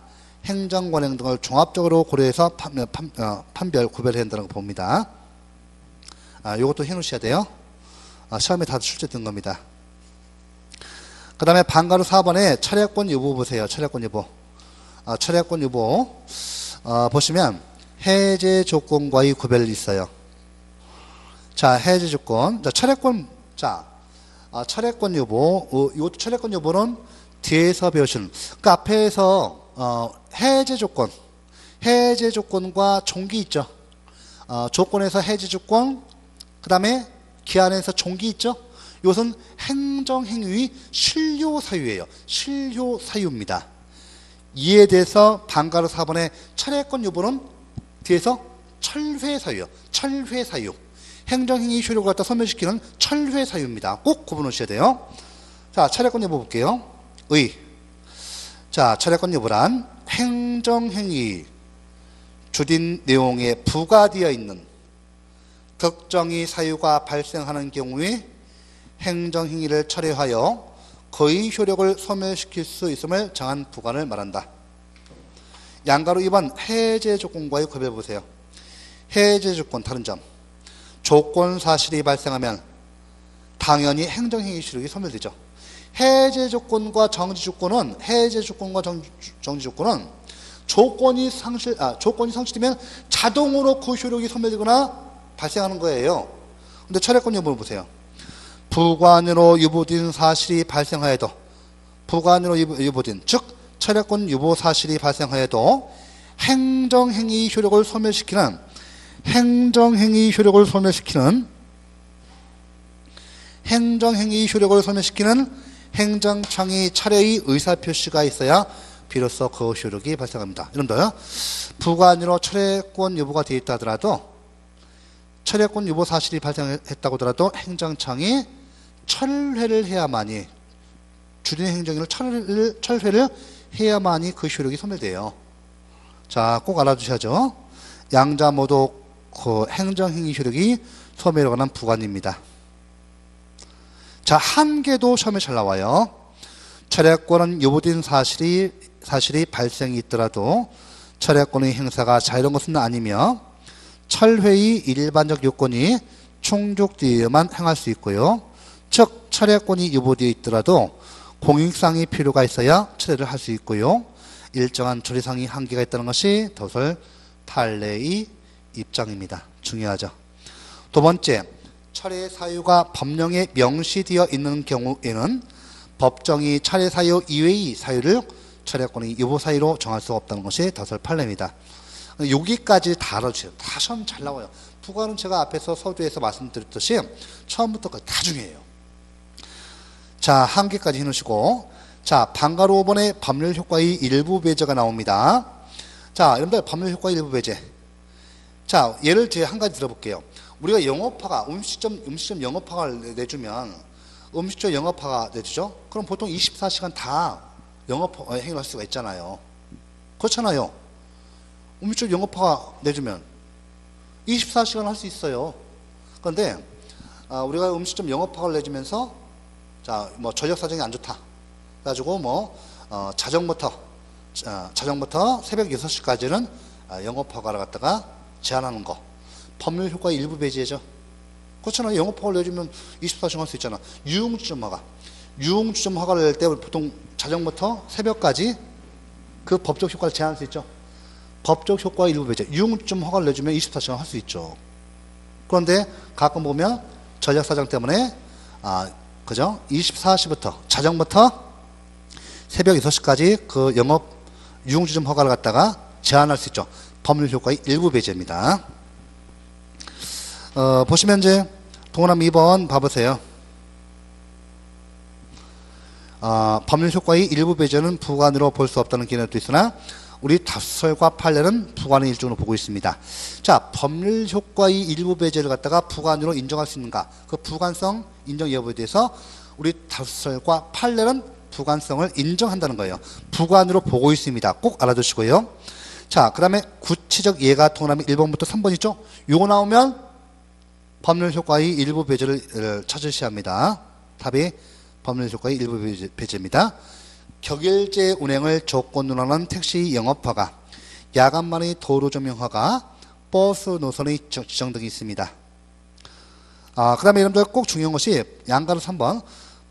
행정관행 등을 종합적으로 고려해서 판, 판, 어, 판별, 구별해야 한다는 거 봅니다. 아, 요것도 해놓으셔야 돼요. 아, 시험에 다 출제된 겁니다. 그 다음에 방가루 4번에 철야권 여부 보세요. 철야권 여부. 아, 철야권 여부. 어, 보시면 해제 조건과의 구별이 있어요. 자, 해제 조건. 자, 철야권. 자, 아, 철야권 여부. 어, 요 철야권 여부는 뒤에서 배우시는. 그 앞에서 어, 해제 조건. 해제 조건과 종기 있죠. 어, 조건에서 해제 조건, 그 다음에 기한에서 종기 있죠? 이것은 행정행위 실효사유예요. 실효사유입니다. 이에 대해서 반가로 4번의 철회권 여부는 뒤에서 철회사유요. 철회사유. 행정행위 효력을 갖다 소멸시키는 철회사유입니다. 꼭 구분하셔야 돼요. 자, 차례권 여부 볼게요. 의. 자, 차례권 여부란 행정행위 주딘 내용에 부과되어 있는 특정의 사유가 발생하는 경우에 행정행위를 철회하여 거의 효력을 소멸시킬 수 있음을 정한 부관을 말한다. 양가로 2번 해제 조건과의 구별 보세요. 해제 조건 다른 점. 조건 사실이 발생하면 당연히 행정행위 실력이 소멸되죠. 해제 조건과 정지 조건은 해제 조건과 정지, 정지 조건은 조건이 상실 아 조건이 상실되면 자동으로 그 효력이 소멸되거나 발생하는 거예요. 근데 철회권 여부를 보세요. 부관으로 유보된 사실이 발생하여도 부관으로 유보된 즉 철회권 유보 사실이 발생하여도 행정행위 효력을 소멸시키는 행정행위 효력을 소멸시키는 행정행위 효력을 소멸시키는 행정청의 차례의 의사표시가 있어야 비로소 그 효력이 발생합니다. 여러분들 부관으로 철회권 유보가 되어 있다 하더라도 철회권 유보 사실이 발생했다고 하더라도 행정청이 철회를 해야만이 주된 행정을 철회를, 철회를 해야만이 그 효력이 소멸돼요. 자, 꼭 알아두셔야죠. 양자 모두 그 행정행위 효력이 소멸에 관한 부관입니다. 자, 한 개도 시험에 잘 나와요. 철회권은 유보된 사실이 사실이 발생이 있더라도 철회권의 행사가 자유로운 것은 아니며 철회의 일반적 요건이 충족되어야만 행할 수 있고요. 즉 철회권이 유보되어 있더라도 공익상이 필요가 있어야 철회를 할 수 있고요. 일정한 처리상이 한계가 있다는 것이 도설 판례의 입장입니다. 중요하죠. 두 번째, 철회 사유가 법령에 명시되어 있는 경우에는 법정이 철회 사유 이외의 사유를 철회권의 유보 사유로 정할 수 없다는 것이 도설 판례입니다. 여기까지 다 알아주세요. 다 시험 잘 나와요. 부관은 제가 앞에서 서두에서 말씀드렸듯이 처음부터까지 다 중요해요. 자, 한 개까지 해놓으시고 자, 방가로 5번의 법률 효과의 일부 배제가 나옵니다. 자, 여러분들 법률 효과 일부 배제. 자, 예를 제가 한 가지 들어볼게요. 우리가 영업화가 음식점 음식점 영업화가 내주면 음식점 영업화가 내주죠. 그럼 보통 24시간 다 영업 어, 행위할 수가 있잖아요. 그렇잖아요. 음식점 영업화가 내주면 24시간 할 수 있어요. 그런데 아, 우리가 음식점 영업화를 내주면서 자, 뭐 전력 사정이 안 좋다. 그래가지고 뭐 어, 자정부터 어, 자정부터 새벽 6시까지는 아, 영업 허가를 갖다가 제한하는 거. 법률 효과 일부 배제죠. 그렇잖아요. 영업 허가를 내주면 24시간 할 수 있잖아. 유흥주점 허가. 유흥주점 허가를 낼 때 보통 자정부터 새벽까지 그 법적 효과를 제한할 수 있죠. 법적 효과 일부 배제. 유흥주점 허가를 내주면 24시간 할 수 있죠. 그런데 가끔 보면 전략 사정 때문에 아 그죠? 24시부터 자정부터 새벽 6시까지 그 영업 유흥주점 허가를 갖다가 제한할 수 있죠. 법률 효과의 일부 배제입니다. 어, 보시면 이제 동그라미 2번 봐보세요. 어, 법률 효과의 일부 배제는 부관으로 볼 수 없다는 개념도 있으나 우리 답설과 판례는 부관의 일종으로 보고 있습니다. 자, 법률 효과의 일부 배제를 갖다가 부관으로 인정할 수 있는가? 그 부관성 인정 여부에 대해서 우리 답설과 판례는 부관성을 인정한다는 거예요. 부관으로 보고 있습니다. 꼭 알아두시고요. 자, 그 다음에 구체적 예가 동그라미 1번부터 3번 있죠? 요거 나오면 법률 효과의 일부 배제를 찾으셔야 합니다. 답이 법률 효과의 일부 배제입니다. 격일제 운행을 조건으로 하는 택시 영업화가 야간만의 도로 조명화가 버스 노선의 지정 등이 있습니다. 아, 그 다음에 여러분들 꼭 중요한 것이 양가로 3번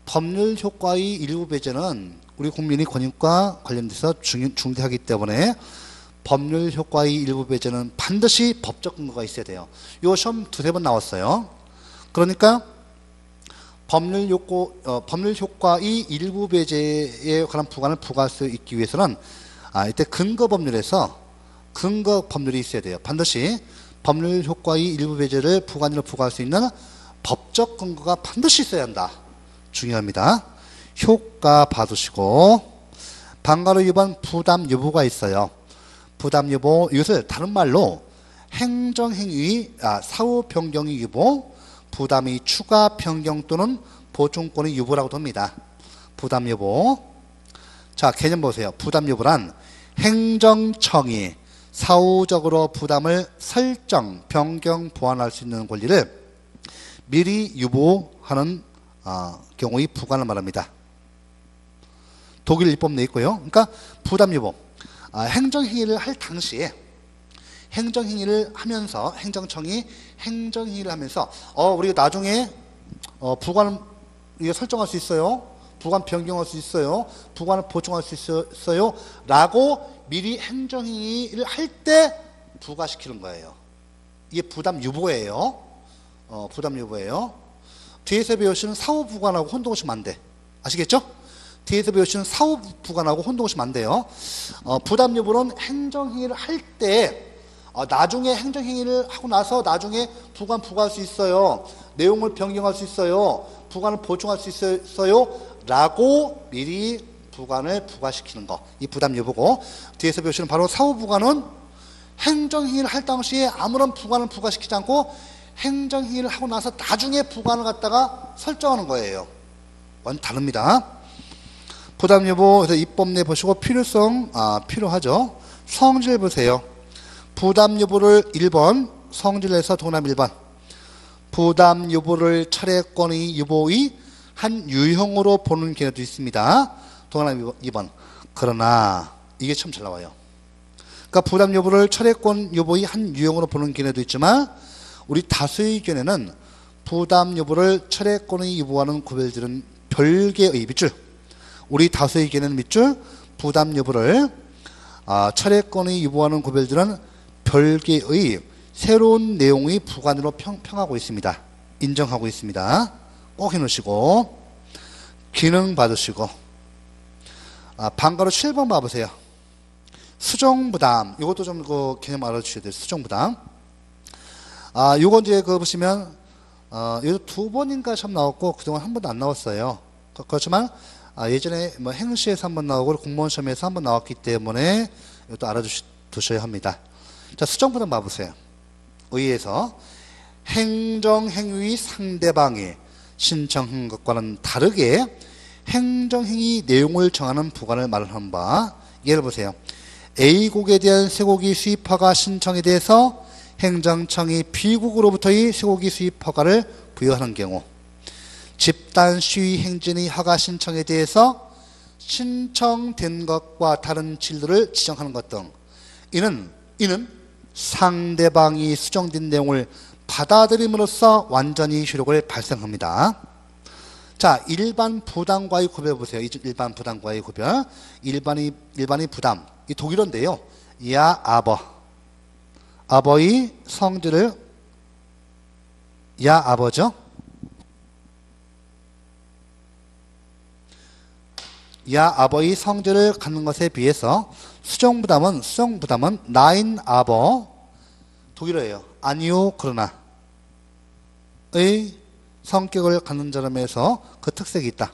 법률 효과의 일부 배제는 우리 국민의 권익과 관련돼서 중, 중대하기 때문에 법률 효과의 일부 배제는 반드시 법적 근거가 있어야 돼요. 요 시험 두세 번 나왔어요. 그러니까 법률 효과, 어, 법률 효과의 일부 배제에 관한 부관을 부과할 수 있기 위해서는 아, 이때 근거 법률에서 근거 법률이 있어야 돼요. 반드시 법률 효과의 일부 배제를 부관으로 부과할 수 있는 법적 근거가 반드시 있어야 한다. 중요합니다. 효과 봐두시고 방가로 2번 부담 여부가 있어요. 부담 여부 이것을 다른 말로 행정행위 아, 사후 변경의 유보 부담의 추가 변경 또는 보충권의 유보라고도 합니다. 부담 여부 자 개념 보세요. 부담 여부란 행정청이 사후적으로 부담을 설정, 변경, 보완할 수 있는 권리를 미리 유보하는 어, 경우의 부관을 말합니다. 독일 입법 내 있고요. 그러니까 부담 유보. 아, 행정행위를 할 당시에 행정행위를 하면서 행정청이 행정행위를 하면서 어 우리가 나중에 어, 부관을 이거 설정할 수 있어요. 부관 변경할 수 있어요. 부관을 보충할 수 있어요. 라고 미리 행정행위를 할 때 부과시키는 거예요. 이게 부담 유보예요. 어, 부담 유보예요. 뒤에서 배우시는 사후 부관하고 혼동하시면 안 돼. 아시겠죠? 뒤에서 배우시는 사후 부관하고 혼동하시면 안 돼요. 어, 부담 유보는 행정행위를 할 때, 어, 나중에 행정행위를 하고 나서 나중에 부관 부과할 수 있어요. 내용을 변경할 수 있어요. 부관을 보충할 수 있어요. 라고 미리 부관을 부과시키는 거. 이 부담 유보고, 뒤에서 배우시는 바로 사후 부관은 행정행위를 할 당시에 아무런 부관을 부과시키지 않고 행정행위를 하고 나서 나중에 부관을 갖다가 설정하는 거예요. 완전 다릅니다. 부담 여부에서 입법 내 보시고 필요성 아, 필요하죠. 성질 보세요. 부담 여부를 1번 성질에서 동남 1번 부담 여부를 차례권의 유보의 한 유형으로 보는 경우도 있습니다. 동남 2번 그러나 이게 참 잘 나와요. 그러니까 부담 여부를 차례권 유보의 한 유형으로 보는 경우도 있지만 우리 다수의 견해는 부담 여부를 철회권의 유보하는 구별들은 별개의 밑줄 우리 다수의 견해는 밑줄 부담 여부를 아, 철회권의 유보하는 구별들은 별개의 새로운 내용의 부관으로 평, 평하고 있습니다. 인정하고 있습니다. 꼭 해놓으시고 기능 받으시고 아, 방가로 7번 봐보세요. 수정부담 이것도 좀 그 개념 알아주셔야 돼요. 수정부담 아, 요거 이제 그 보시면 어, 요두 번인가 참 나왔고 그동안 한 번도 안 나왔어요. 그, 그렇지만 아, 예전에 뭐 행시에서 한번 나오고 공무원 시험에서 한번 나왔기 때문에 이것도 알아두셔야 합니다. 자, 수정부담 봐보세요. 의에서 행정 행위 상대방이 신청한 것과는 다르게 행정 행위 내용을 정하는 부관을 말하는 바 예를 보세요. A국에 대한 쇠고기 수입 허가 신청에 대해서 행정청이 비국으로부터의 쇠고기 수입 허가를 부여하는 경우 집단 시위 행진의 허가 신청에 대해서 신청된 것과 다른 진로를 지정하는 것 등 이는 이는 상대방이 수정된 내용을 받아들임으로써 완전히 효력을 발생합니다. 자, 일반 부담과의 구별 보세요. 일반 부담과의 구별. 일반이 일반이 부담. 이 독일어인데요. 야 아버 아버의 성질을 야 아버죠. 야 아버의 성질을 갖는 것에 비해서 수정 부담은 수정 부담은 나인 아버 독일어예요. 아니요 그러나 의 성격을 갖는 점에서 그 특색이 있다.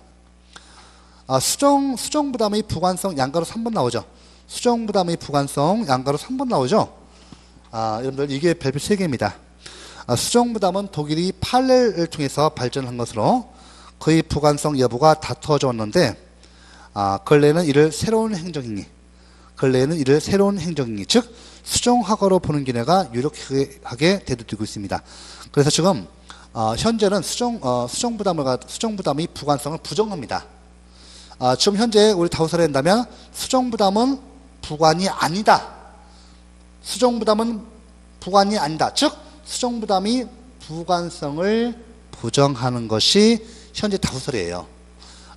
아, 수정 수정 부담의 부관성 양가로 3번 나오죠. 수정 부담의 부관성 양가로 3번 나오죠. 아, 여러분들 이게 별표 3개입니다. 아, 수정 부담은 독일이 판례를 통해서 발전한 것으로 그의 부관성 여부가 다투어져 왔는데 아, 근래는 이를 새로운 행정행위 근래에는 이를 새로운 행정행위 즉 수정학어로 보는 기회가 유력하게 대두되고 있습니다. 그래서 지금 어, 현재는 수정 어, 수정 부담을 수정 부담의 부관성을 부정합니다. 아, 지금 현재 우리 다우사를 한다면 수정 부담은 부관이 아니다. 수정 부담은 부관이 아니다. 즉 수정 부담이 부관성을 부정하는 것이 현재 다수설이에요.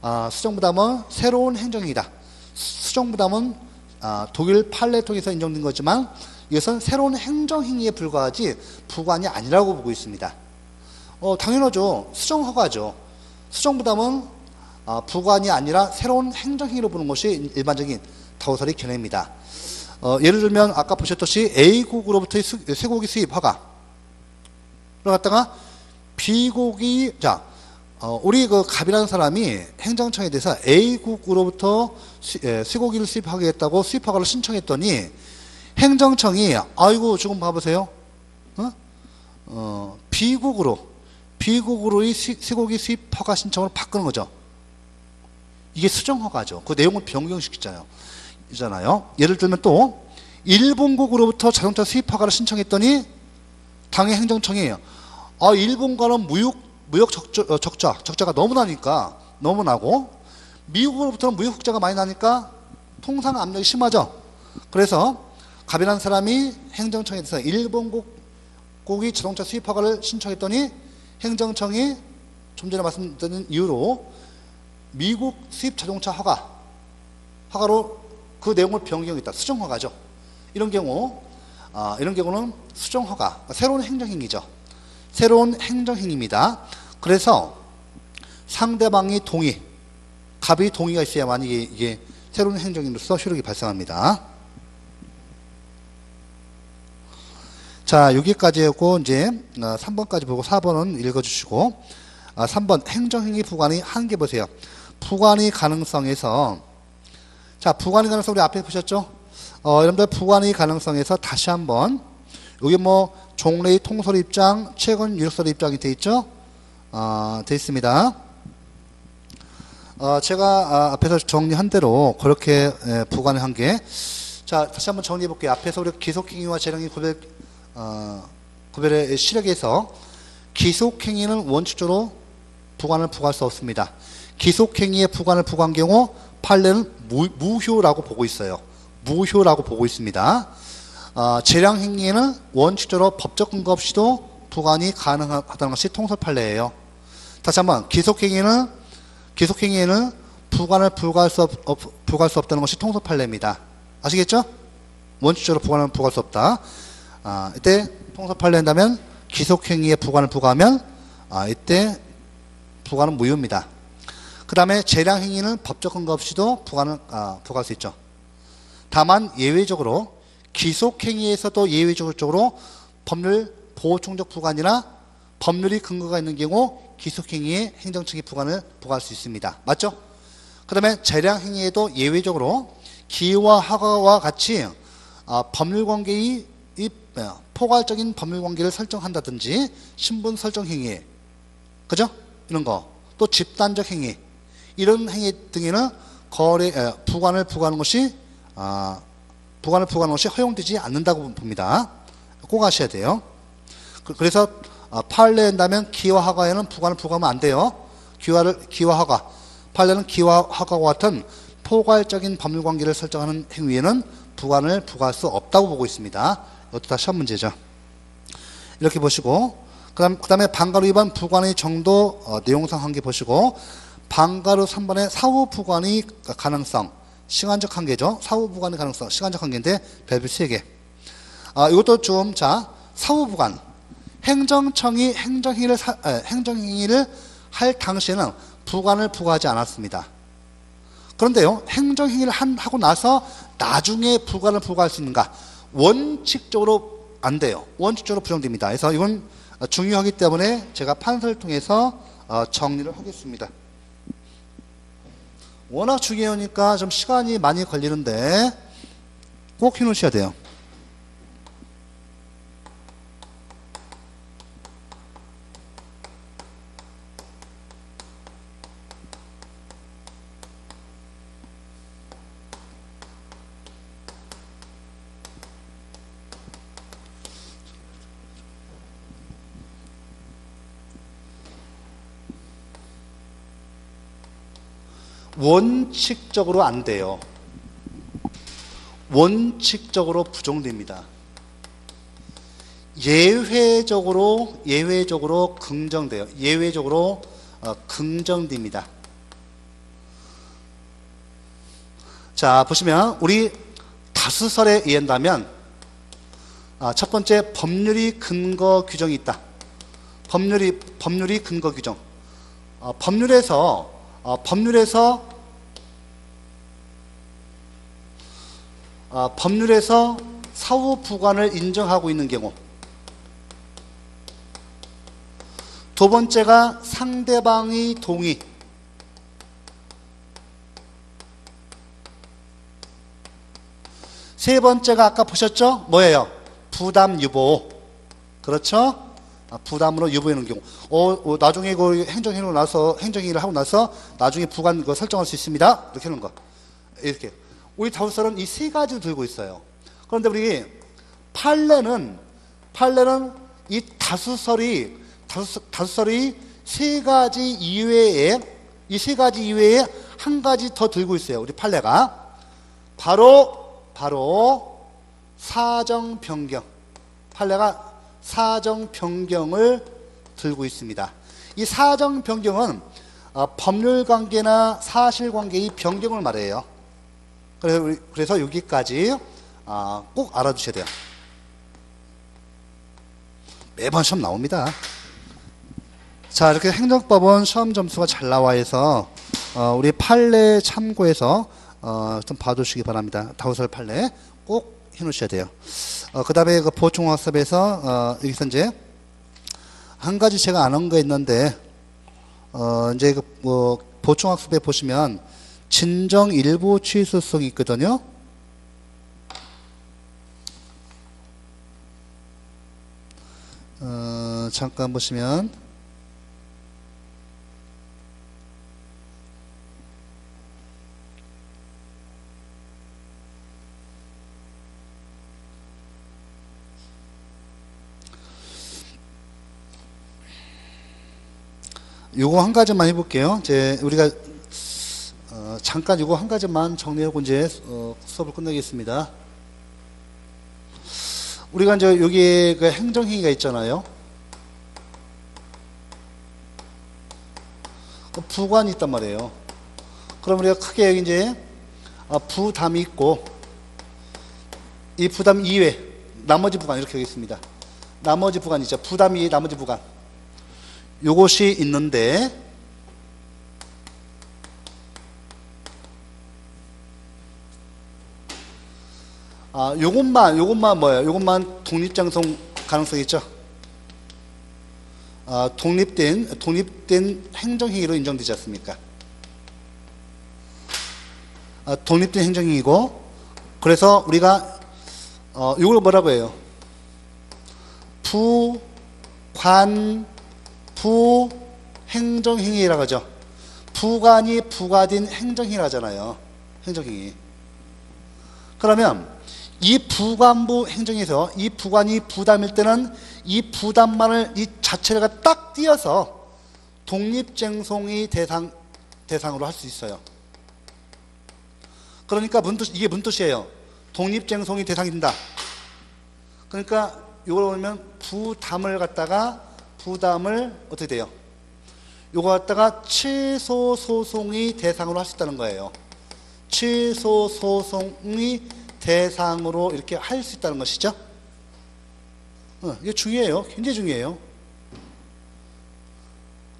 아, 수정부담은 새로운 행정이다. 수정부담은 아, 독일 판례 통해서 인정된 거지만 이것은 새로운 행정행위에 불과하지 부관이 아니라고 보고 있습니다. 어, 당연하죠. 수정허가죠. 수정부담은 아, 부관이 아니라 새로운 행정행위로 보는 것이 일반적인 다우설의 견해입니다. 어, 예를 들면 아까 보셨듯이 A국으로부터의 수- 쇠고기 수입 허가. 를 갖다가 B국이 자 어, 우리 그 갑이라는 사람이 행정청에 대해서 A국으로부터 수, 예, 쇠고기를 수입하겠다고 수입 허가를 신청했더니 행정청이 아이고 지금 봐보세요. 어? 어, B국으로 B국으로의 수- 쇠고기 수입 허가 신청을 바꾸는 거죠. 이게 수정허가죠. 그 내용을 변경시키잖아요. 예를 들면 또 일본국으로부터 자동차 수입 허가를 신청했더니 당해 행정청이 아 일본과는 무역 무역 적자, 어, 적자 적자가 너무 나니까 너무 나고 미국으로부터는 무역 흑자가 많이 나니까 통상 압력이 심하죠. 그래서 갑이라는 사람이 행정청에 대해서 일본국 국이 자동차 수입 허가를 신청했더니 행정청이 좀 전에 말씀드린 이유로 미국 수입 자동차 허가 허가로 그 내용을 변경했다. 수정 허가죠. 이런 경우 아, 이런 경우는 수정 허가 새로운 행정행위죠. 새로운 행정행위입니다. 그래서 상대방이 동의, 갑이 동의가 있어야만 이게, 이게 새로운 행정행위로서 효력이 발생합니다. 자, 여기까지였고 이제 어, 3번까지 보고 4번은 읽어주시고 아, 3번 행정행위 부관이 한 개 보세요. 부관의 가능성에서 자 부관의 가능성 우리 앞에 보셨죠? 어, 여러분들 부관의 가능성에서 다시 한번 여기 뭐 종래의 통설 입장, 최근 유력설 입장이 돼 있죠? 어, 돼 있습니다. 어, 제가 아, 앞에서 정리한 대로 그렇게 에, 부관을 한 게, 자 다시 한번 정리해 볼게요. 앞에서 우리 기속행위와 재량의 구별 어, 구별의 시력에서 기속행위는 원칙적으로 부관을 부과할 수 없습니다. 기속행위의 부관을 부과한 경우 판례는 무, 무효라고 보고 있어요. 무효라고 보고 있습니다. 어, 재량행위에는 원칙적으로 법적 근거 없이도 부관이 가능하다는 것이 통설 판례예요. 다시 한번 기속행위는 기속행위에는 부관을 부과할 수, 없, 없- 부과할 수 없다는 것이 통설 판례입니다. 아시겠죠? 원칙적으로 부관을 부과할 수 없다. 아, 이때 통설 판례 한다면 기속행위에 부관을 부과하면 아, 이때 부관은 무효입니다. 그 다음에 재량행위는 법적 근거 없이도 부관을 아, 부과할 수 있죠. 다만 예외적으로 기속행위에서도 예외적으로 법률 보호총적 부관이나 법률이 근거가 있는 경우 기속행위에 행정청이 부관을 부과할 수 있습니다. 맞죠? 그 다음에 재량행위에도 예외적으로 기와 하가와 같이 아, 법률관계의 이, 어, 포괄적인 법률관계를 설정한다든지 신분 설정 행위 그죠? 이런 거. 또 집단적 행위. 이런 행위 등에는 거래, 에, 부관을 부과하는 것이, 아, 부관을 부과하는 것이 허용되지 않는다고 봅니다. 꼭 아셔야 돼요. 그- 그래서, 아, 한다면 기와 하가에는 부관을 부과하면 안 돼요. 기와를, 기와 하가. 판례는 기와 하가와 같은 포괄적인 법률 관계를 설정하는 행위에는 부관을 부과할 수 없다고 보고 있습니다. 이것도 다 시험 문제죠. 이렇게 보시고 그다음 그다음에 방가루 위반 부관의 정도 어, 내용상 한개 보시고 방가루 3번의 사후 부관의 가능성 시간적 한계죠. 사후 부관의 가능성 시간적 한계인데 별별 세 개. 아 이것도 좀 자 사후 부관 행정청이 행정행위를 사- 에, 행정행위를 할 당시에는 부관을 부과하지 않았습니다. 그런데요, 행정행위를 한, 하고 나서 나중에 부관을 부과할 수 있는가? 원칙적으로 안 돼요. 원칙적으로 부정됩니다. 그래서 이건 중요하기 때문에 제가 판서를 통해서 어, 정리를 하겠습니다. 워낙 중요하니까 좀 시간이 많이 걸리는데 꼭 해놓으셔야 돼요. 원칙적으로 안 돼요. 원칙적으로 부정됩니다. 예외적으로 예외적으로 긍정돼요. 예외적으로 어, 긍정됩니다. 자 보시면 우리 다수설에 의한다면 아, 첫 번째 법률이 근거 규정이 있다. 법률이 법률이 근거 규정. 어, 법률에서 어, 법률에서 어, 법률에서 사후 부관을 인정하고 있는 경우. 두 번째가 상대방의 동의. 세 번째가 아까 보셨죠? 뭐예요? 부담 유보. 그렇죠? 아, 부담으로 유보하는 경우. 어, 어, 나중에 그 행정행위로 나서 행정행위를 하고 나서 나중에 부관 그 설정할 수 있습니다. 이렇게 하는 거. 이렇게. 우리 다우설은 이세 가지를 들고 있어요. 그런데 우리 판례는 판례는 이 다수설이 다수, 다수설이 세 가지 이외에 이 세 가지 이외에 한 가지 더 들고 있어요. 우리 판례가 바로 바로 사정 변경. 판례가 사정 변경을 들고 있습니다. 이 사정 변경은 어, 법률 관계나 사실 관계의 변경을 말해요. 그래서, 여기까지 아, 꼭 알아두셔야 돼요. 매번 시험 나옵니다. 자, 이렇게 행정법은 시험 점수가 잘 나와 있어 어, 우리 판례 참고해서 어, 좀 봐두시기 바랍니다. 다우설 판례 꼭 해놓으셔야 돼요. 어, 그 다음에 그 보충학습에서 어, 여기서 이제 한 가지 제가 안 한 거 있는데 어, 이제 그, 뭐, 보충학습에 보시면 진정 일부 취소성이 있거든요. 어, 잠깐 보시면 요거 한 가지만 해볼게요. 이제 우리가 어, 잠깐 요거 한 가지만 정리하고 이제 어, 수업을 끝내겠습니다. 우리가 이제 여기 그 행정행위가 있잖아요. 그 부관이 있단 말이에요. 그럼 우리가 크게 여기 이제 아, 부담이 있고 이 부담 이외 나머지 부관 이렇게 하겠습니다. 나머지 부관 있죠. 부담이 나머지 부관. 요것이 있는데 아, 요것만 요것만 뭐예요? 요것만 독립장성 가능성이 있죠. 아, 독립된 독립된 행정행위로 인정되지 않습니까? 아, 독립된 행정행위고 그래서 우리가 어, 이걸 뭐라고 해요? 부, 관, 부, 행정행위라고 하죠. 부관이 부과된 행정행위를 하잖아요. 행정행위. 그러면 이 부관부 행정에서 이 부관이 부담일 때는 이 부담만을 이 자체가 딱 띄어서 독립쟁송의 대상, 대상으로 할 수 있어요. 그러니까 문뜻, 이게 문뜻이에요. 독립쟁송이 대상이 된다. 그러니까 이걸 보면 부담을 갖다가 부담을 어떻게 돼요? 요거 갖다가 취소 소송의 대상으로 할 수 있다는 거예요. 취소 소송의 대상으로 이렇게 할 수 있다는 것이죠. 어, 이게 중요해요. 굉장히 중요해요.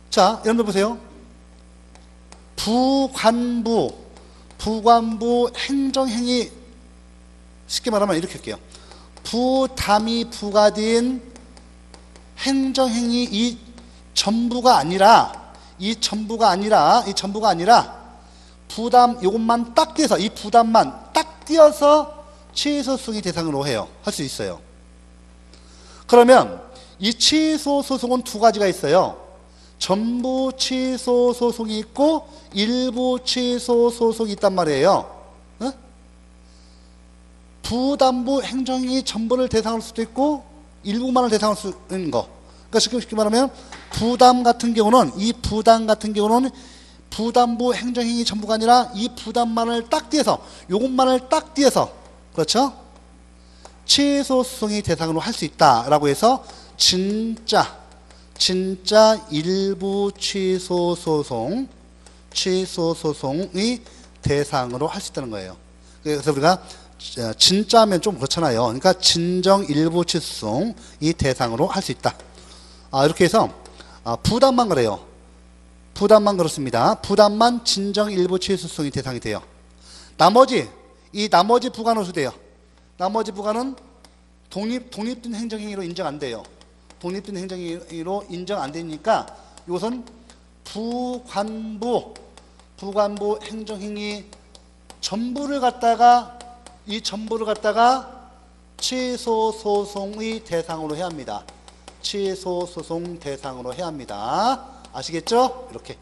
자, 여러분들 보세요. 부관부, 부관부 행정행위 쉽게 말하면 이렇게 할게요. 부담이 부과된 행정행위 이 전부가 아니라 이 전부가 아니라 이 전부가 아니라 부담 요것만 딱 띄어서 이 부담만 딱 띄어서 취소승의 대상으로 해요. 할 수 있어요. 그러면 이 취소 소송은 두 가지가 있어요. 전부 취소 소송이 있고 일부 취소 소송이 있단 말이에요. 어? 부담부 행정이 전부를 대상할 수도 있고 일부만을 대상할 수 있는 거. 그러니까 쉽게 말하면 부담 같은 경우는 이 부담 같은 경우는 부담부 행정행위 전부가 아니라 이 부담만을 딱 띄어서 요것만을 딱 띄어서 그렇죠? 취소소송이 대상으로 할 수 있다라고 해서 진짜 진짜 일부 취소 소송 취소 소송의 대상으로 할 수 있다는 거예요. 그래서 우리가 진짜면 좀 그렇잖아요. 그러니까 진정 일부 취소송이 대상으로 할 수 있다. 아, 이렇게 해서 아, 부담만 그래요. 부담만 그렇습니다. 부담만 진정 일부 취소송이 대상이 돼요. 나머지 이 나머지 부관호수 돼요. 나머지 부가는 독립 독립된 행정행위로 인정 안 돼요. 독립된 행정행위로 인정 안 되니까 이것은 부관부 부관부 행정행위 전부를 갖다가 이 전부를 갖다가 취소 소송의 대상으로 해야 합니다. 취소 소송 대상으로 해야 합니다. 아시겠죠? 이렇게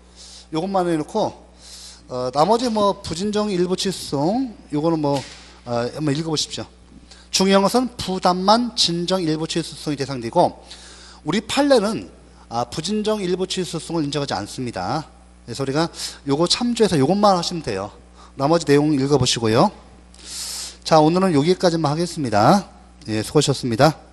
요것만 해놓고 어, 나머지 뭐 부진정 일부 취소송 요거는 뭐 어, 한번 읽어보십시오. 중요한 것은 부담만 진정 일부 취소송이 대상되고 우리 판례는 아, 부진정 일부 취소송을 인정하지 않습니다. 그래서 우리가 요거 참조해서 요것만 하시면 돼요. 나머지 내용 읽어보시고요. 자 오늘은 여기까지만 하겠습니다. 예, 수고하셨습니다.